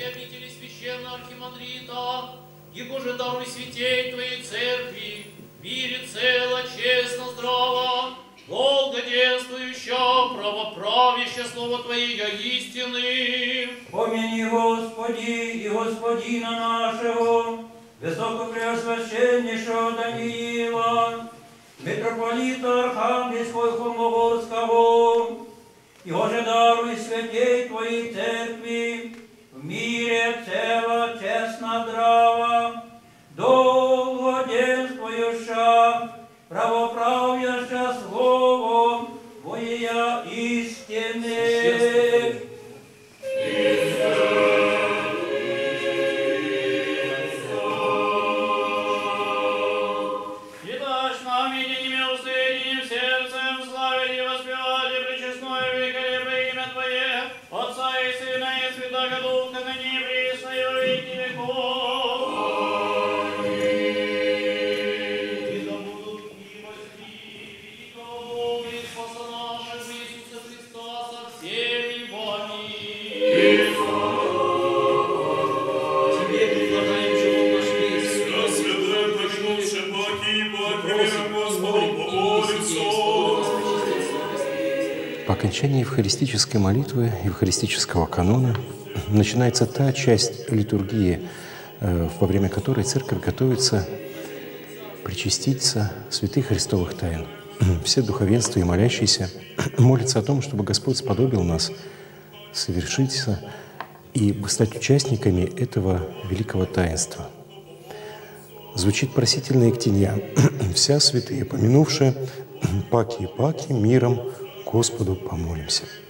Его же даруй святей Твоей церкви, мире цело, честно, здраво, долгоденствующее, правоправяще слово Твоего истины. Помяни, Господи, и Господина нашего, высокопреосвященнейшего Даниила, митрополита Архангельского Хомоводского, же даруй святей Твоей церкви, в мире цело, честно, здраво, долгоденствующа, правоправяща слово Твоя истины. И окончании евхаристической молитвы, евхаристического канона, начинается та часть литургии, э, во время которой церковь готовится причаститься святых христовых тайн. Все духовенства и молящиеся молятся о том, чтобы Господь сподобил нас совершиться и стать участниками этого великого таинства. Звучит просительная ктения. «Вся святые, помянувшие паки и паки, миром Господу помолимся».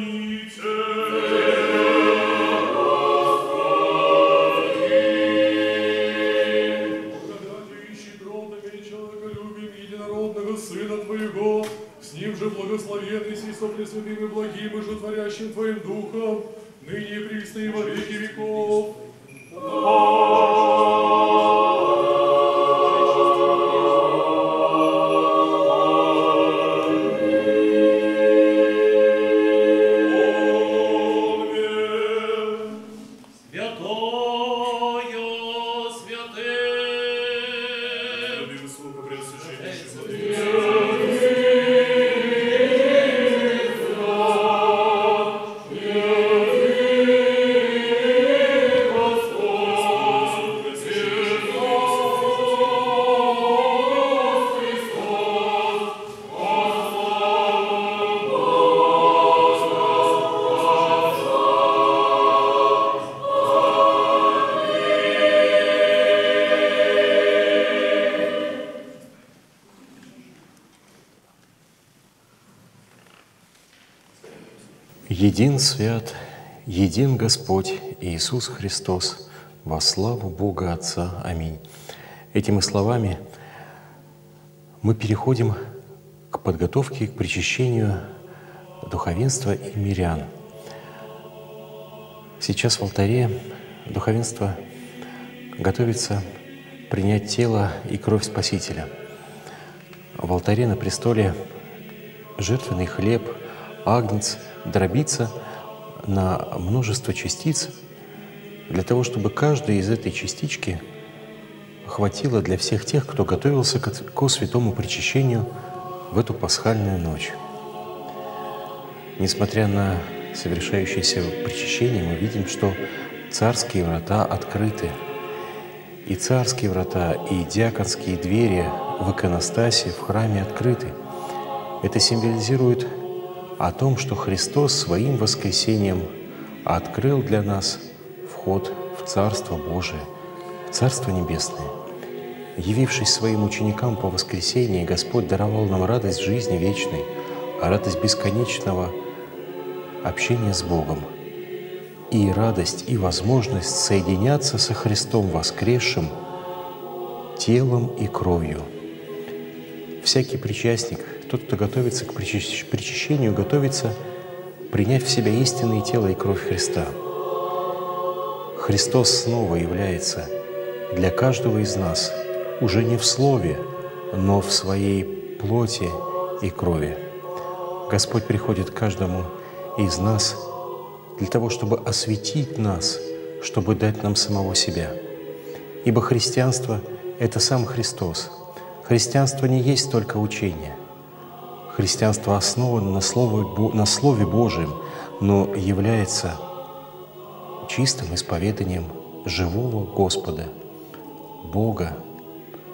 Lice. Един свят, един Господь Иисус Христос, во славу Бога Отца. Аминь. Этими словами мы переходим к подготовке к причащению духовенства и мирян. Сейчас в алтаре духовенство готовится принять тело и кровь Спасителя. В алтаре на престоле жертвенный хлеб, агнец дробится на множество частиц для того, чтобы каждая из этой частички хватило для всех тех, кто готовился к ко святому причащению в эту пасхальную ночь. Несмотря на совершающейся в причащении, мы видим, что царские врата открыты. И царские врата, и диаконские двери в иконостасе, в храме открыты. Это символизирует о том, что Христос своим воскресением открыл для нас вход в Царство Божие, в Царство Небесное. Явившись своим ученикам по воскресении, Господь даровал нам радость жизни вечной, радость бесконечного общения с Богом, и радость, и возможность соединяться со Христом воскресшим телом и кровью. Всякий причастник, тот, кто готовится к причащению, готовится принять в себя истинное тело и кровь Христа. Христос снова является для каждого из нас уже не в слове, но в своей плоти и крови. Господь приходит к каждому из нас для того, чтобы осветить нас, чтобы дать нам самого себя. Ибо христианство — это сам Христос. Христианство не есть только учение. Христианство основано на Слове, на Слове Божьем, но является чистым исповеданием живого Господа, Бога,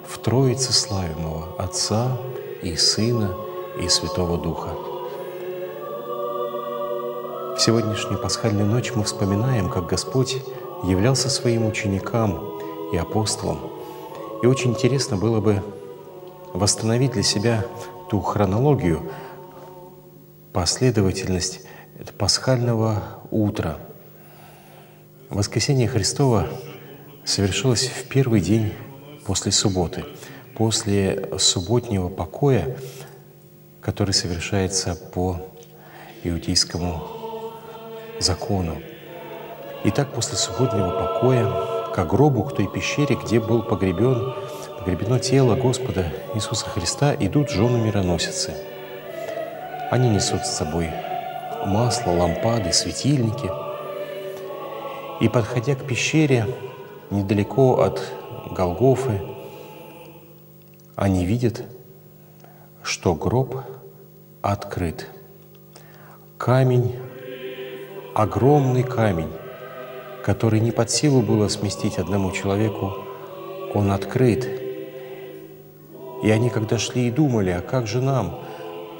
в Троице славимого Отца и Сына и Святого Духа. В сегодняшнюю пасхальную ночь мы вспоминаем, как Господь являлся своим ученикам и апостолам. И очень интересно было бы восстановить для себя ту хронологию, последовательность пасхального утра. Воскресение Христова совершилось в первый день после субботы, после субботнего покоя, который совершается по иудейскому закону. Итак, после субботнего покоя к гробу, к той пещере, где был погребен, погребено тело Господа Иисуса Христа, идут жены мироносицы. Они несут с собой масло, лампады, светильники. И, подходя к пещере, недалеко от Голгофы, они видят, что гроб открыт. Камень огромный камень, который не под силу было сместить одному человеку, он открыт. И они, когда шли и думали, а как же нам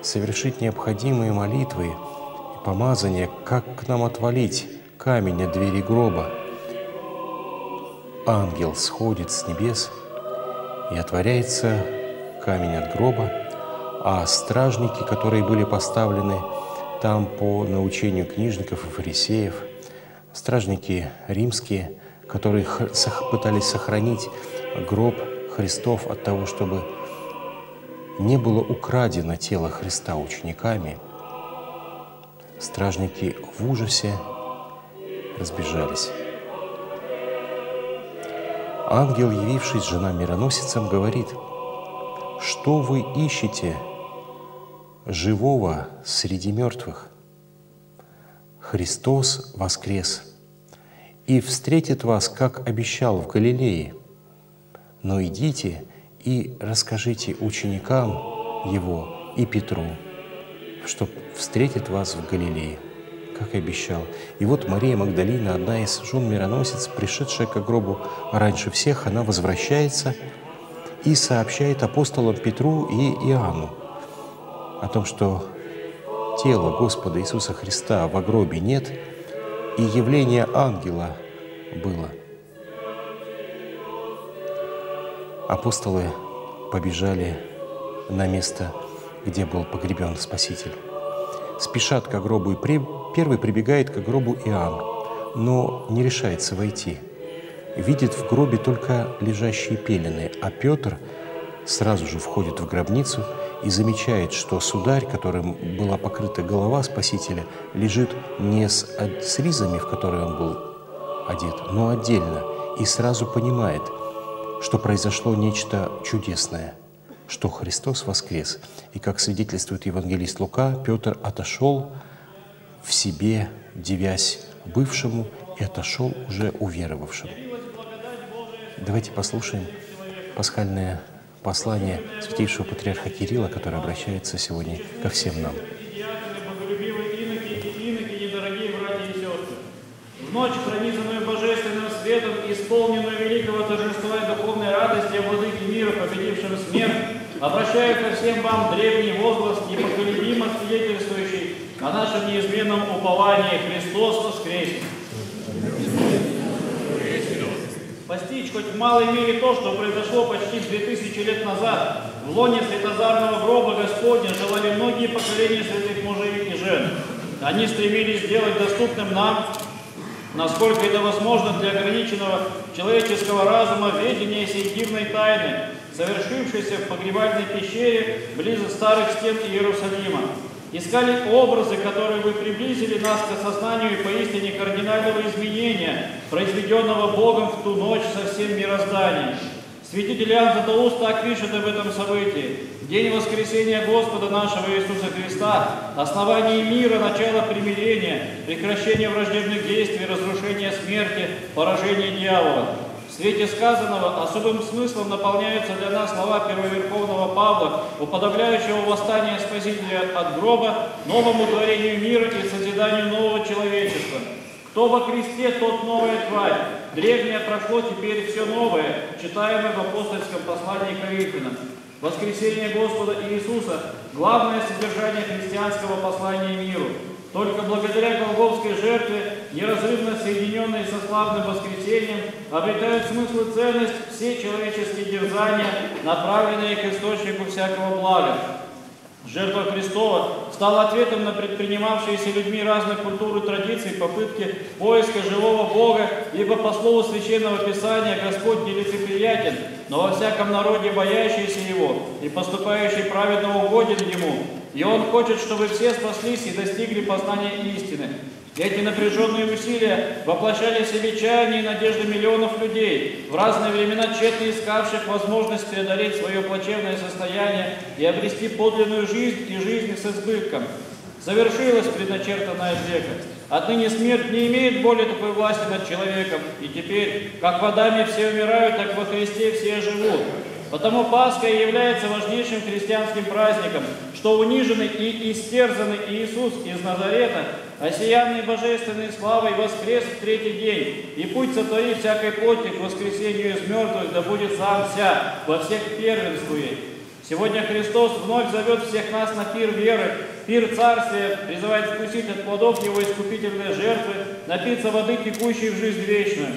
совершить необходимые молитвы и помазания, как к нам отвалить камень от двери гроба, ангел сходит с небес, и отворяется камень от гроба, а стражники, которые были поставлены там по научению книжников и фарисеев, стражники римские, которые пытались сохранить гроб Христов от того, чтобы не было украдено тело Христа учениками, стражники в ужасе разбежались. Ангел, явившись женам мироносицам, говорит, «Что вы ищете живого среди мертвых. Христос воскрес и встретит вас, как обещал в Галилее. Но идите и расскажите ученикам Его и Петру, что встретит вас в Галилее, как и обещал. И вот Мария Магдалина, одна из жен мироносец, пришедшая к гробу раньше всех, она возвращается и сообщает апостолам Петру и Иоанну – о том, что тела Господа Иисуса Христа в гробе нет, и явление ангела было. Апостолы побежали на место, где был погребен Спаситель. Спешат к гробу, и при... первый прибегает к гробу Иоанн, но не решается войти. Видит в гробе только лежащие пелены, а Петр сразу же входит в гробницу – и замечает, что сударь, которым была покрыта голова Спасителя, лежит не с, с ризами, в которые он был одет, но отдельно, и сразу понимает, что произошло нечто чудесное, что Христос воскрес. И как свидетельствует евангелист Лука, Петр отошел в себе, девясь бывшему, и отошел уже уверовавшим. Давайте послушаем пасхальное послание святейшего патриарха Кирилла, которое обращается сегодня ко всем нам. Ночь, радости о владыке мира, победившем смерть, обращаю ко всем вам древний возглас, непоколебимо свидетельствующий о нашем неизменном уповании Христос воскресе. Постичь хоть в малой мере то, что произошло почти 2000 лет назад, в лоне светозарного гроба Господня желали многие поколения святых мужей и жен. Они стремились сделать доступным нам, насколько это возможно для ограниченного человеческого разума, ведение сей дивной тайны, совершившейся в погребальной пещере близ старых стен Иерусалима. Искали образы, которые бы приблизили нас к осознанию и поистине кардинального изменения, произведенного Богом в ту ночь со всем мирозданием. Святитель Иоанн Златоуст так пишет об этом событии. День воскресения Господа нашего Иисуса Христа, основание мира, начало примирения, прекращение враждебных действий, разрушение смерти, поражение дьявола. В свете сказанного особым смыслом наполняются для нас слова первоверховного Павла, уподобляющего восстание Спасителя от гроба, новому творению мира и созиданию нового человечества. Кто во Христе, тот новая тварь. Древнее прошло, теперь все новое, читаемое в апостольском послании Коринфянам. Воскресение Господа Иисуса – главное содержание христианского послания миру – только благодаря Голговской жертве, неразрывно соединенной со славным воскресением, обретают смысл и ценность все человеческие дерзания, направленные к источнику всякого блага. Жертва Христова стала ответом на предпринимавшиеся людьми разных культур и традиций попытки поиска живого Бога, ибо по слову Священного Писания Господь нелицеприятен, но во всяком народе боящийся Его и поступающий праведно угоден Ему, и Он хочет, чтобы все спаслись и достигли познания истины. Эти напряженные усилия воплощали в себе чаяния и надежды миллионов людей, в разные времена тщетно искавших возможность преодолеть свое плачевное состояние и обрести подлинную жизнь и жизнь с избытком. Совершилась предначертанная века. Отныне смерть не имеет более такой власти над человеком, и теперь, как водами все умирают, так во Христе все живут. Потому Пасха является важнейшим христианским праздником, что униженный и истерзанный Иисус из Назарета, осиянный божественной славой, воскрес в третий день, и путь сотвори всякой плоти к воскресению из мертвых, да будет сам вся, во всех первенствует. Сегодня Христос вновь зовет всех нас на пир веры, пир царствия, призывает вкусить от плодов Его искупительной жертвы, напиться воды, текущей в жизнь вечную.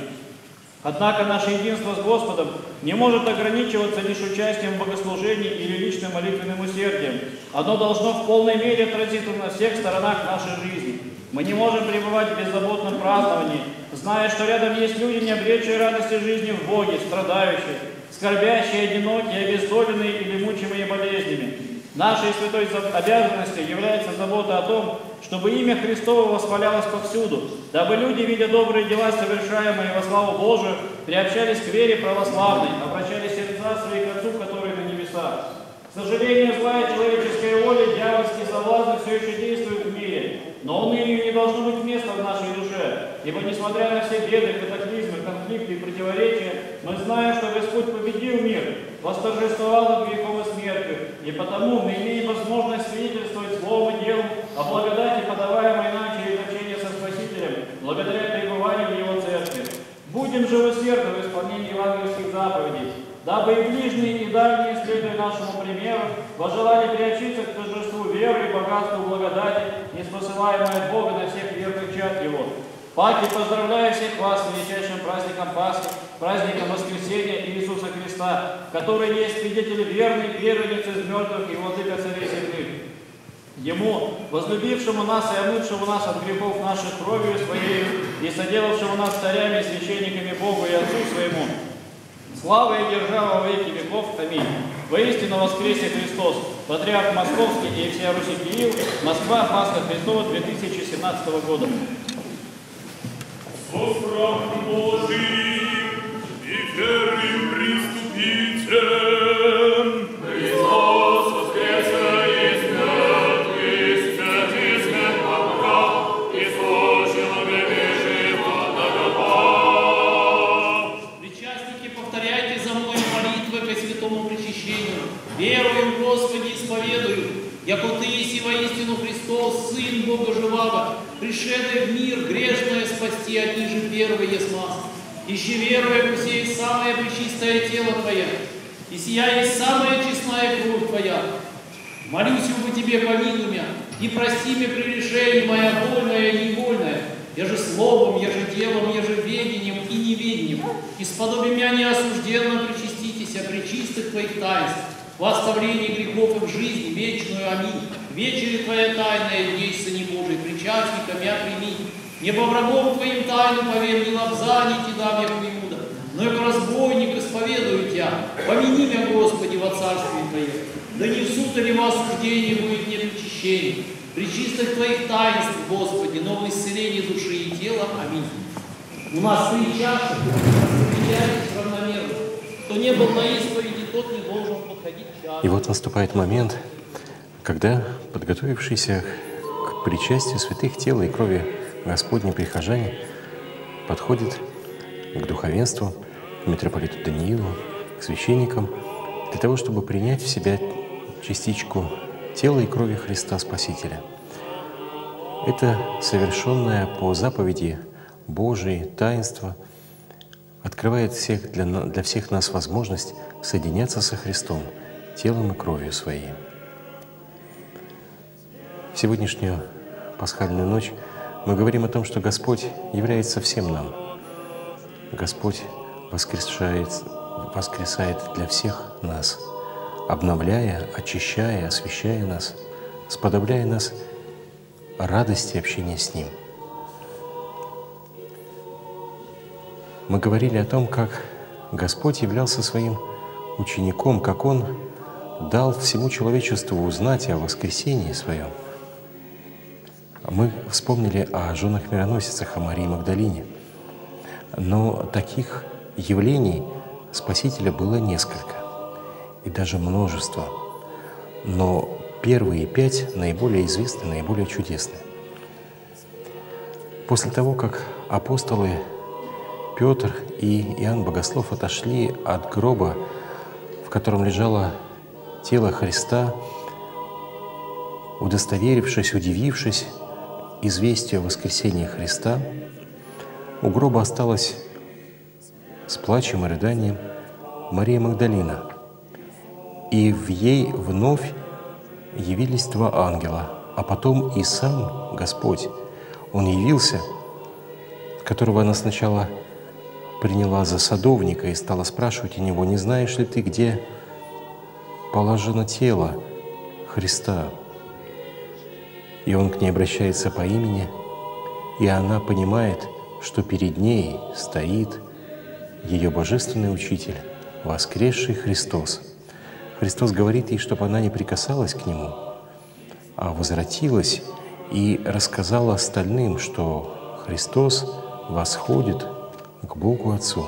Однако наше единство с Господом не может ограничиваться лишь участием в богослужении или личным молитвенным усердием. Оно должно в полной мере отразиться на всех сторонах нашей жизни. Мы не можем пребывать в беззаботном праздновании, зная, что рядом есть люди, не обретшие радости жизни в Боге, страдающие, скорбящие, одинокие, обездоленные или мучимые болезнями. Нашей святой обязанностью является забота о том, чтобы имя Христово восхвалялось повсюду, дабы люди, видя добрые дела, совершаемые во славу Божию, приобщались к вере православной, обращали сердца свои к Отцу, который на небесах. К сожалению, злая человеческая воля, дьявольские соблазны все еще действуют в мире, но унынию не должно быть места в нашей душе, ибо несмотря на все беды, катаклизмы, конфликты и противоречия, мы знаем, что Господь победил мир, восторжествовал над грехом и смертью, и потому мы имеем возможность свидетельствовать словом и делом о благодати, подаваемой нам через общение со Спасителем, благодаря пребыванию в Его Церкви. Будем же усердны в исполнении евангельских заповедей, дабы и ближние, и дальние, следуя нашему примеру, пожелали приобщиться к торжеству веры и богатству благодати, не спосылаемой от Бога на всех верных чад Его. Паки, поздравляю всех вас с величайшим праздником Пасхи, праздником воскресения Иисуса Христа, который есть свидетель верный, первенец из мертвых и владыка царей земных. Ему, возлюбившему нас и омывшему нас от грехов наших кровью своей, и соделавшему нас царями и священниками Богу и Отцу своему, слава и держава во веки веков. Аминь. Воистину воскресе Христос, Патриарх Московский и всея Руси Киев, Москва, Пасха Христова 2017 года. Со страхом Бога живаго, пришедшее в мир грешное спасти от ниже первой есмас. Ищи веруя, все есть самое пречистое тело Твое, и сия есть самая честная кровь Твоя. Молюсь бы Тебе, помилуй меня, и прости мне прегрешение моя вольная и невольная, я же словом, я же делом, я же ведением и неведением, и сподоби меня неосужденно причаститесь, а причистых Твоих таинств, в оставлении грехов и в жизни вечную. Аминь. Вечери Твоя тайная, есть Сыне Божий, причастником я прими. Не по врагом Твоим тайну поверь, не лапза, не дам я Иуда, но и разбойник исповедую Тебя. Помяни меня, Господи, во царстве Твоем. Да не в суд или в осуждении будет не причащение. При чистых Твоих таинств, Господи, но в души и тела. Аминь. У нас три чаши, распределяйтесь равномерно. Кто не был на исповеди, тот не должен подходить к чаше. И вот наступает момент, когда подготовившиеся к причастию святых тела и крови Господни прихожане подходят к духовенству, к митрополиту Даниилу, к священникам, для того, чтобы принять в себя частичку тела и крови Христа Спасителя. Это совершенное по заповеди Божией таинство открывает всех для, для всех нас возможность соединяться со Христом телом и кровью Своей. В сегодняшнюю пасхальную ночь мы говорим о том, что Господь является всем нам. Господь воскрешает, воскресает для всех нас, обновляя, очищая, освящая нас, сподобляя нас радости общения с Ним. Мы говорили о том, как Господь являлся своим учеником, как Он дал всему человечеству узнать о воскресении Своем – мы вспомнили о женах-мироносицах, о Марии Магдалине. Но таких явлений Спасителя было несколько, и даже множество. Но первые пять наиболее известны, наиболее чудесны. После того, как апостолы Петр и Иоанн Богослов отошли от гроба, в котором лежало тело Христа, удостоверившись, удивившись, известию о воскресении Христа, у гроба осталась с плачем и рыданием Мария Магдалина, и в ей вновь явились два ангела, а потом и сам Господь. Он явился, которого она сначала приняла за садовника и стала спрашивать у него, «Не знаешь ли ты, где положено тело Христа?» И он к ней обращается по имени, и она понимает, что перед ней стоит ее божественный учитель, воскресший Христос. Христос говорит ей, чтобы она не прикасалась к Нему, а возвратилась и рассказала остальным, что Христос восходит к Богу Отцу.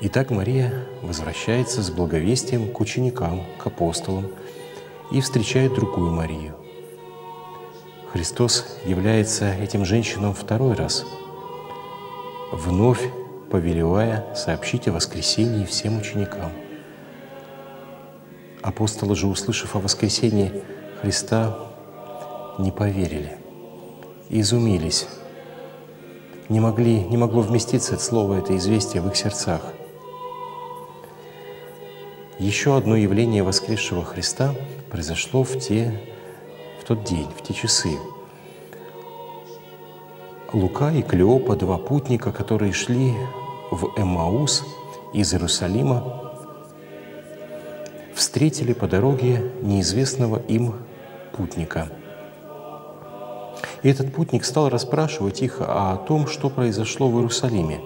Итак, Мария возвращается с благовестием к ученикам, к апостолам – и встречает другую Марию. Христос является этим женщинам второй раз, вновь повелевая сообщить о воскресении всем ученикам. Апостолы же, услышав о воскресении Христа, не поверили, изумились, не, могли, не могло вместиться это слово, это известие в их сердцах. Еще одно явление воскресшего Христа произошло в, те, в тот день, в те часы. Лука и Клеопа, два путника, которые шли в Эмаус из Иерусалима, встретили по дороге неизвестного им путника. И этот путник стал расспрашивать их о том, что произошло в Иерусалиме.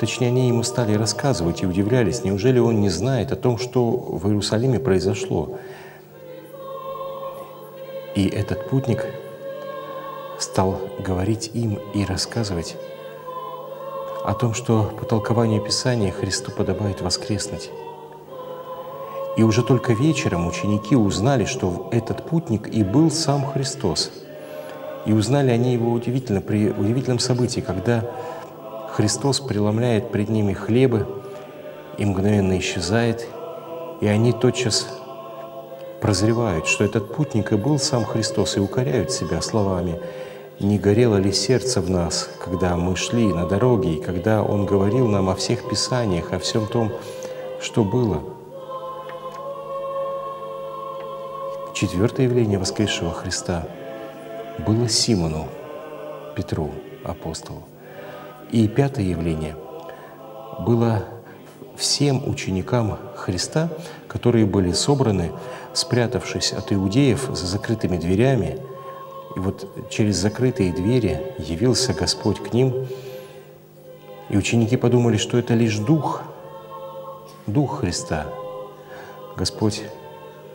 Точнее, они ему стали рассказывать и удивлялись, неужели он не знает о том, что в Иерусалиме произошло. И этот путник стал говорить им и рассказывать о том, что по толкованию Писания Христу подобает воскреснуть. И уже только вечером ученики узнали, что этот путник и был сам Христос. И узнали они его удивительно, при удивительном событии, когда Христос преломляет пред ними хлебы и мгновенно исчезает, и они тотчас прозревают, что этот путник и был сам Христос, и укоряют себя словами «Не горело ли сердце в нас, когда мы шли на дороге, и когда Он говорил нам о всех Писаниях, о всем том, что было?» Четвертое явление воскресшего Христа было Симону, Петру, апостолу. И пятое явление было всем ученикам Христа, которые были собраны, спрятавшись от иудеев за закрытыми дверями. И вот через закрытые двери явился Господь к ним, и ученики подумали, что это лишь Дух, Дух Христа. Господь,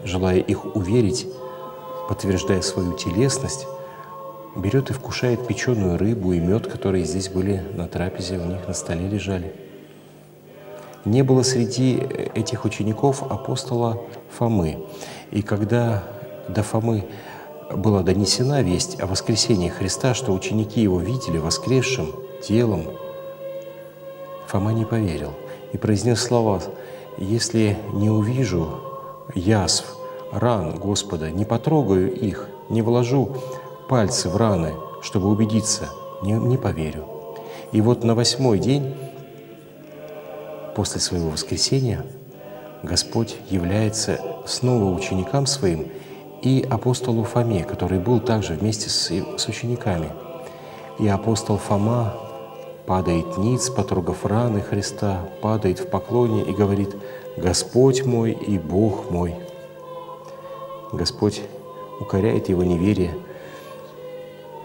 желая их уверить, подтверждая свою телесность, берет и вкушает печеную рыбу и мед, которые здесь были на трапезе, у них на столе лежали – не было среди этих учеников апостола Фомы. И когда до Фомы была донесена весть о воскресении Христа, что ученики его видели воскресшим телом, Фома не поверил и произнес слова «Если не увижу язв, ран Господа, не потрогаю их, не вложу пальцы в раны, чтобы убедиться, не, не поверю». И вот на восьмой день после своего воскресения Господь является снова ученикам своим и апостолу Фоме, который был также вместе с, с учениками. И апостол Фома падает ниц, потрогав раны Христа, падает в поклоне и говорит «Господь мой и Бог мой». Господь укоряет его неверие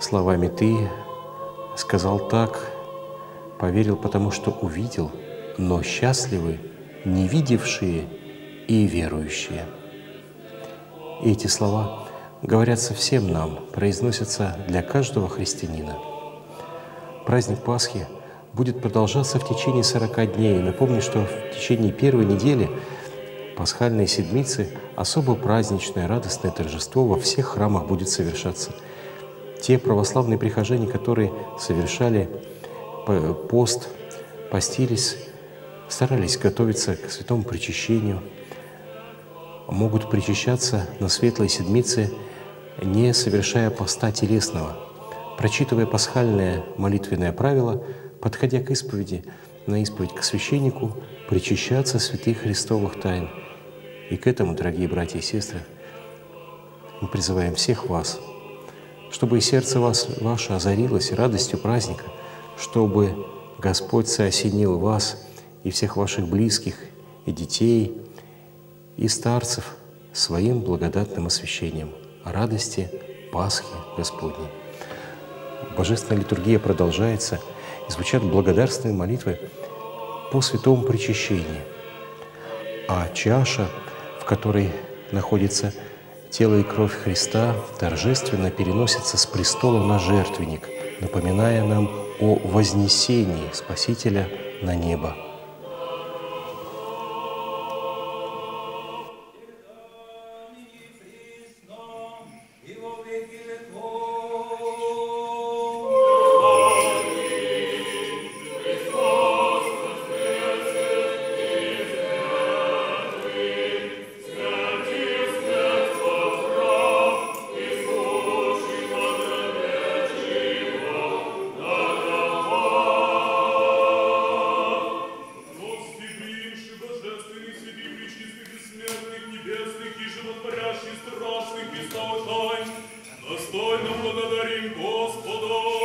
словами «Ты сказал так, поверил, потому что увидел» но счастливы не видевшие и верующие. Эти слова говорятся всем нам, произносятся для каждого христианина. Праздник Пасхи будет продолжаться в течение 40 дней. напомню, что в течение первой недели пасхальной седмицы особо праздничное, радостное торжество во всех храмах будет совершаться. Те православные прихожане, которые совершали пост, постились старались готовиться к святому причащению, могут причащаться на Светлой Седмице, не совершая поста телесного, прочитывая пасхальное молитвенное правило, подходя к исповеди, на исповедь к священнику, причащаться святых Христовых тайн. И к этому, дорогие братья и сестры, мы призываем всех вас, чтобы и сердце вас, ваше озарилось радостью праздника, чтобы Господь соосенил вас – и всех ваших близких, и детей, и старцев своим благодатным освящением радости Пасхи Господней. Божественная литургия продолжается, и звучат благодарственные молитвы по святому причащению. А чаша, в которой находится тело и кровь Христа, торжественно переносится с престола на жертвенник, напоминая нам о вознесении Спасителя на небо. Достойно благодарим Господа.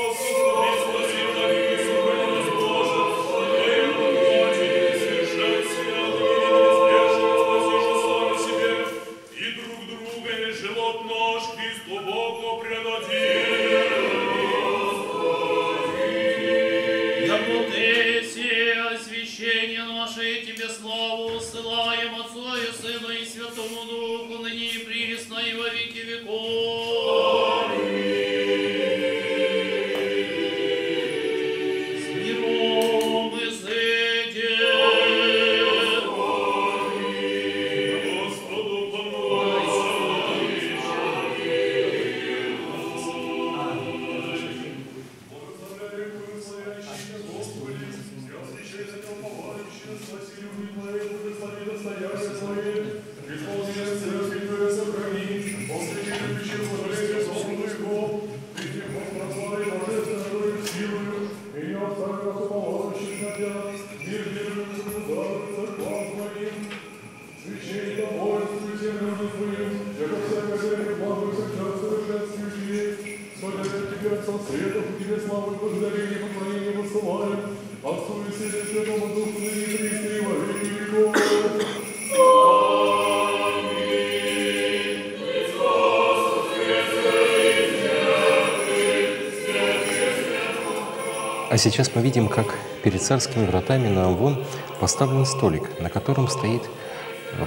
Сейчас мы видим, как перед царскими вратами на Амвон поставлен столик, на котором стоит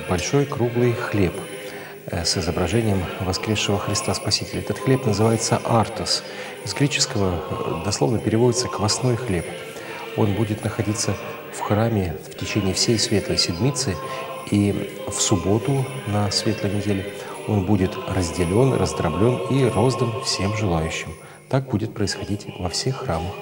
большой круглый хлеб э, с изображением воскресшего Христа Спасителя. Этот хлеб называется артос. Из греческого э, дословно переводится «квасной хлеб». Он будет находиться в храме в течение всей Светлой Седмицы, и в субботу на Светлой неделе он будет разделен, раздроблен и роздан всем желающим. Так будет происходить во всех храмах.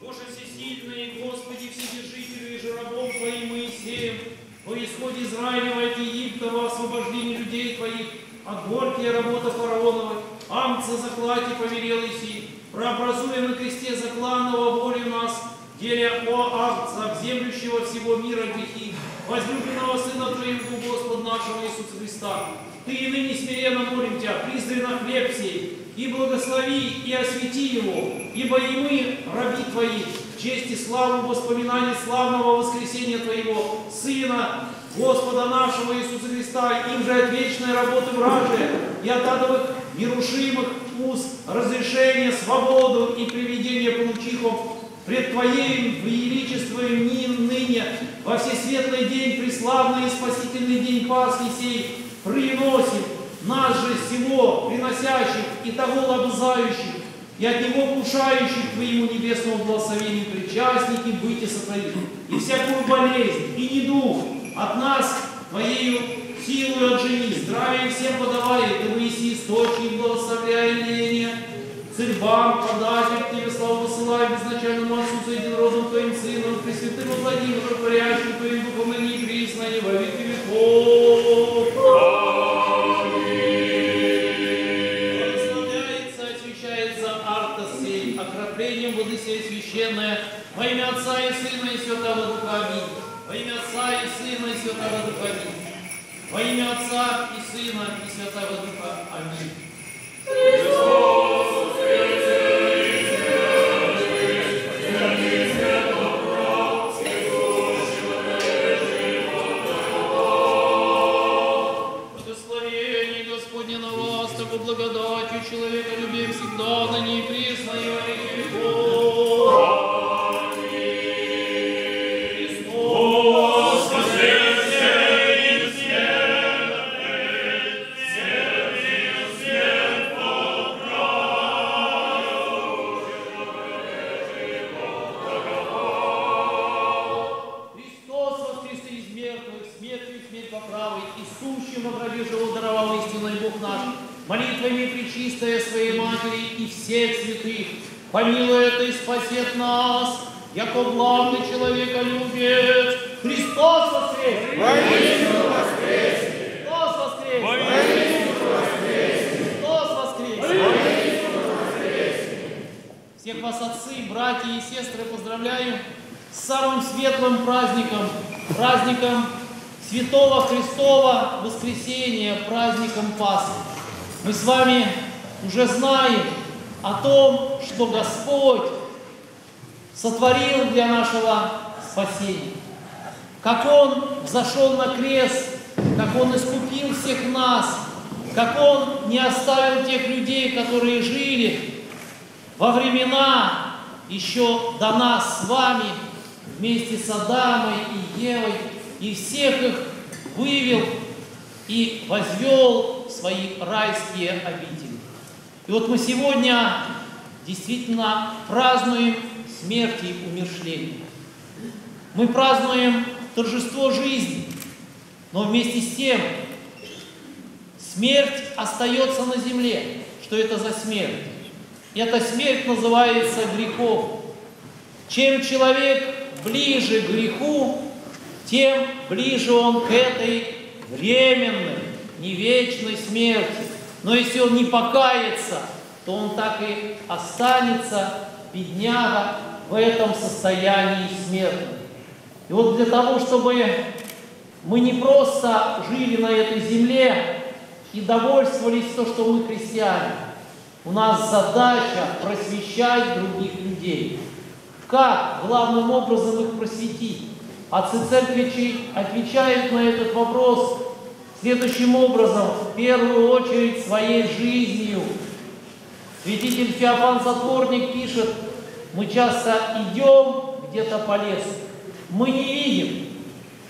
Боже всесильный, Господи Вседержителю и же рабом Твоим Моисеем, во исходе Израилева от Египта, во освобождении людей Твоих, от горькие работа фараоновой, амца заклати повелел Иси, прообразуя на кресте закланного волю нас, деля о акца, вземлющего всего мира грехи, возлюбленного Сына Твоего, Господа нашего Иисуса Христа. Ты и ныне смиренно молим Тебя, призри на хлеб сей, и благослови, и освети его, ибо и мы, раби Твои, в честь и славу воспоминаний славного воскресения Твоего, Сына, Господа нашего Иисуса Христа, им же от вечной работы вражия и от адовых нерушимых уз свободу и приведение получихов пред Твоим величеством ныне, во всесветлый день, преславный и спасительный день Пасхи сей, приносим нас же всего приносящих и того лобзающих, и от него кушающих Твоему небесному благословению причастники быть и сотворить, и всякую болезнь, и недуг от нас Твоею силою отжени, здравие всем подавай, Ты выси источник благословляния, цельбам, податель Тебе славу посылай, безначальному Отцу единородным Твоим Сыном, Пресвятым Владимиром, парящим Твоим Духом, и присно, и во веки веков. Окроплением воды сей священная, во имя Отца и Сына и Святого Духа Аминь. Во имя Отца и Сына и Святого Духа Аминь. Во имя Отца и Сына и Святого Духа Аминь. Что Господь сотворил для нашего спасения. Как Он взошел на крест, как Он искупил всех нас, как Он не оставил тех людей, которые жили во времена еще до нас с вами, вместе с Адамой и Евой, и всех их вывел и возвел в свои райские обители. И вот мы сегодня действительно празднуем смерть и умершление. Мы празднуем торжество жизни, но вместе с тем смерть остается на земле. Что это за смерть? Эта смерть называется грехом. Чем человек ближе к греху, тем ближе он к этой временной, не вечной смерти. Но если он не покается, то он так и останется, бедняга, в этом состоянии смертном. И вот для того, чтобы мы не просто жили на этой земле и довольствовались то, что мы христиане, У нас задача просвещать других людей. Как главным образом их просветить? Отцы церкви отвечают на этот вопрос следующим образом, в первую очередь своей жизнью. Святитель Феофан Затворник пишет, мы часто идем где-то по лесу, мы не видим,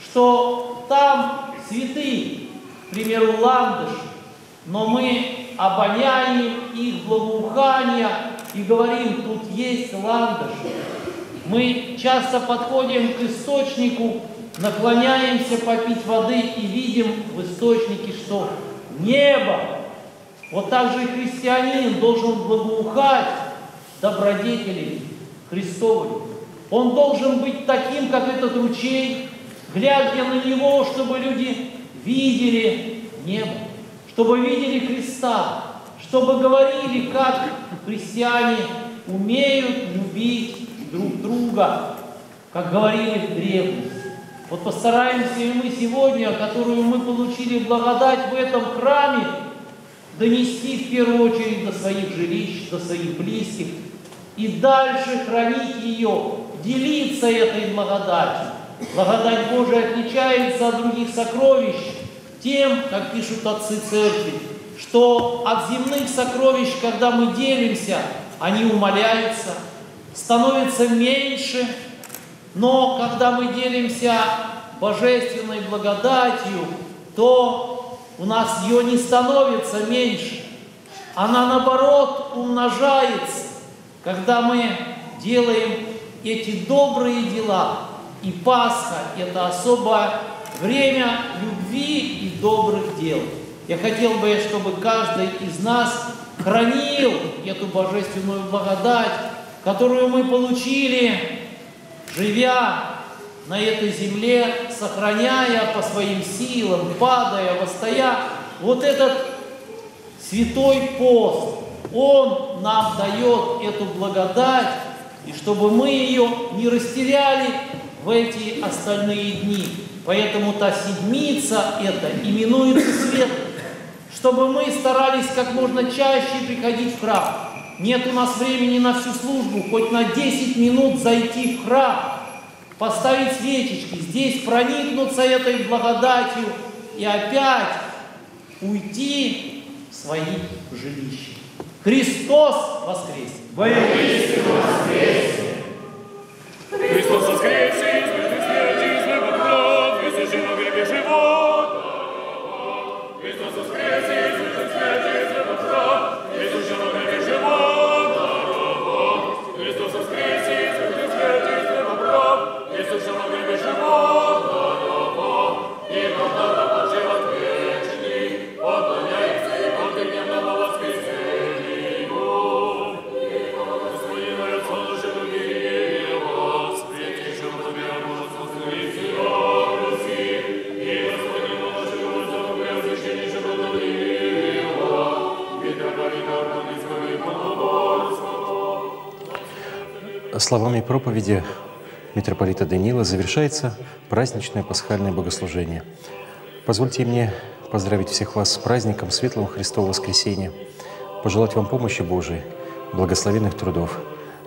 что там цветы, к примеру, ландыш, но мы обоняем их благоухания и говорим, тут есть ландыш. Мы часто подходим к источнику, наклоняемся попить воды и видим в источнике что? Небо. Вот так же и христианин должен благоухать добродетели Христовой. Он должен быть таким, как этот ручей, глядя на него, чтобы люди видели небо, чтобы видели Христа, чтобы говорили, как христиане умеют любить друг друга, как говорили в древности. Вот постараемся и мы сегодня, которую мы получили благодать в этом храме, донести в первую очередь до своих жилищ, до своих близких, и дальше хранить ее, делиться этой благодатью. Благодать Божия отличается от других сокровищ тем, как пишут отцы церкви, что от земных сокровищ, когда мы делимся, они умоляются, становятся меньше, но когда мы делимся божественной благодатью, то у нас ее не становится меньше. Она наоборот умножается, когда мы делаем эти добрые дела. И Пасха – это особое время любви и добрых дел. Я хотел бы, чтобы каждый из нас хранил эту божественную благодать, которую мы получили, живя на этой земле, сохраняя по своим силам, падая, восстоя. Вот этот святой пост, он нам дает эту благодать, и чтобы мы ее не растеряли в эти остальные дни. Поэтому та седмица это именуется свет, чтобы мы старались как можно чаще приходить в храм. Нет у нас времени на всю службу, хоть на 10 минут зайти в храм, поставить свечечки, здесь проникнуться этой благодатью и опять уйти в свои жилища. Христос воскресе! Воистину воскресе! Христос воскресе, из смерти, Словами проповеди митрополита Даниила завершается праздничное пасхальное богослужение. Позвольте мне поздравить всех вас с праздником Светлого Христового Воскресения, пожелать вам помощи Божией, благословенных трудов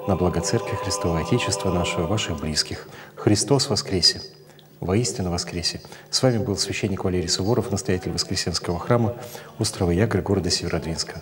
на благо Церкви Христова, Отечества нашего, ваших близких. Христос воскресе! Воистину воскресе! С вами был священник Валерий Суворов, настоятель Воскресенского храма острова Ягры, города Северодвинска.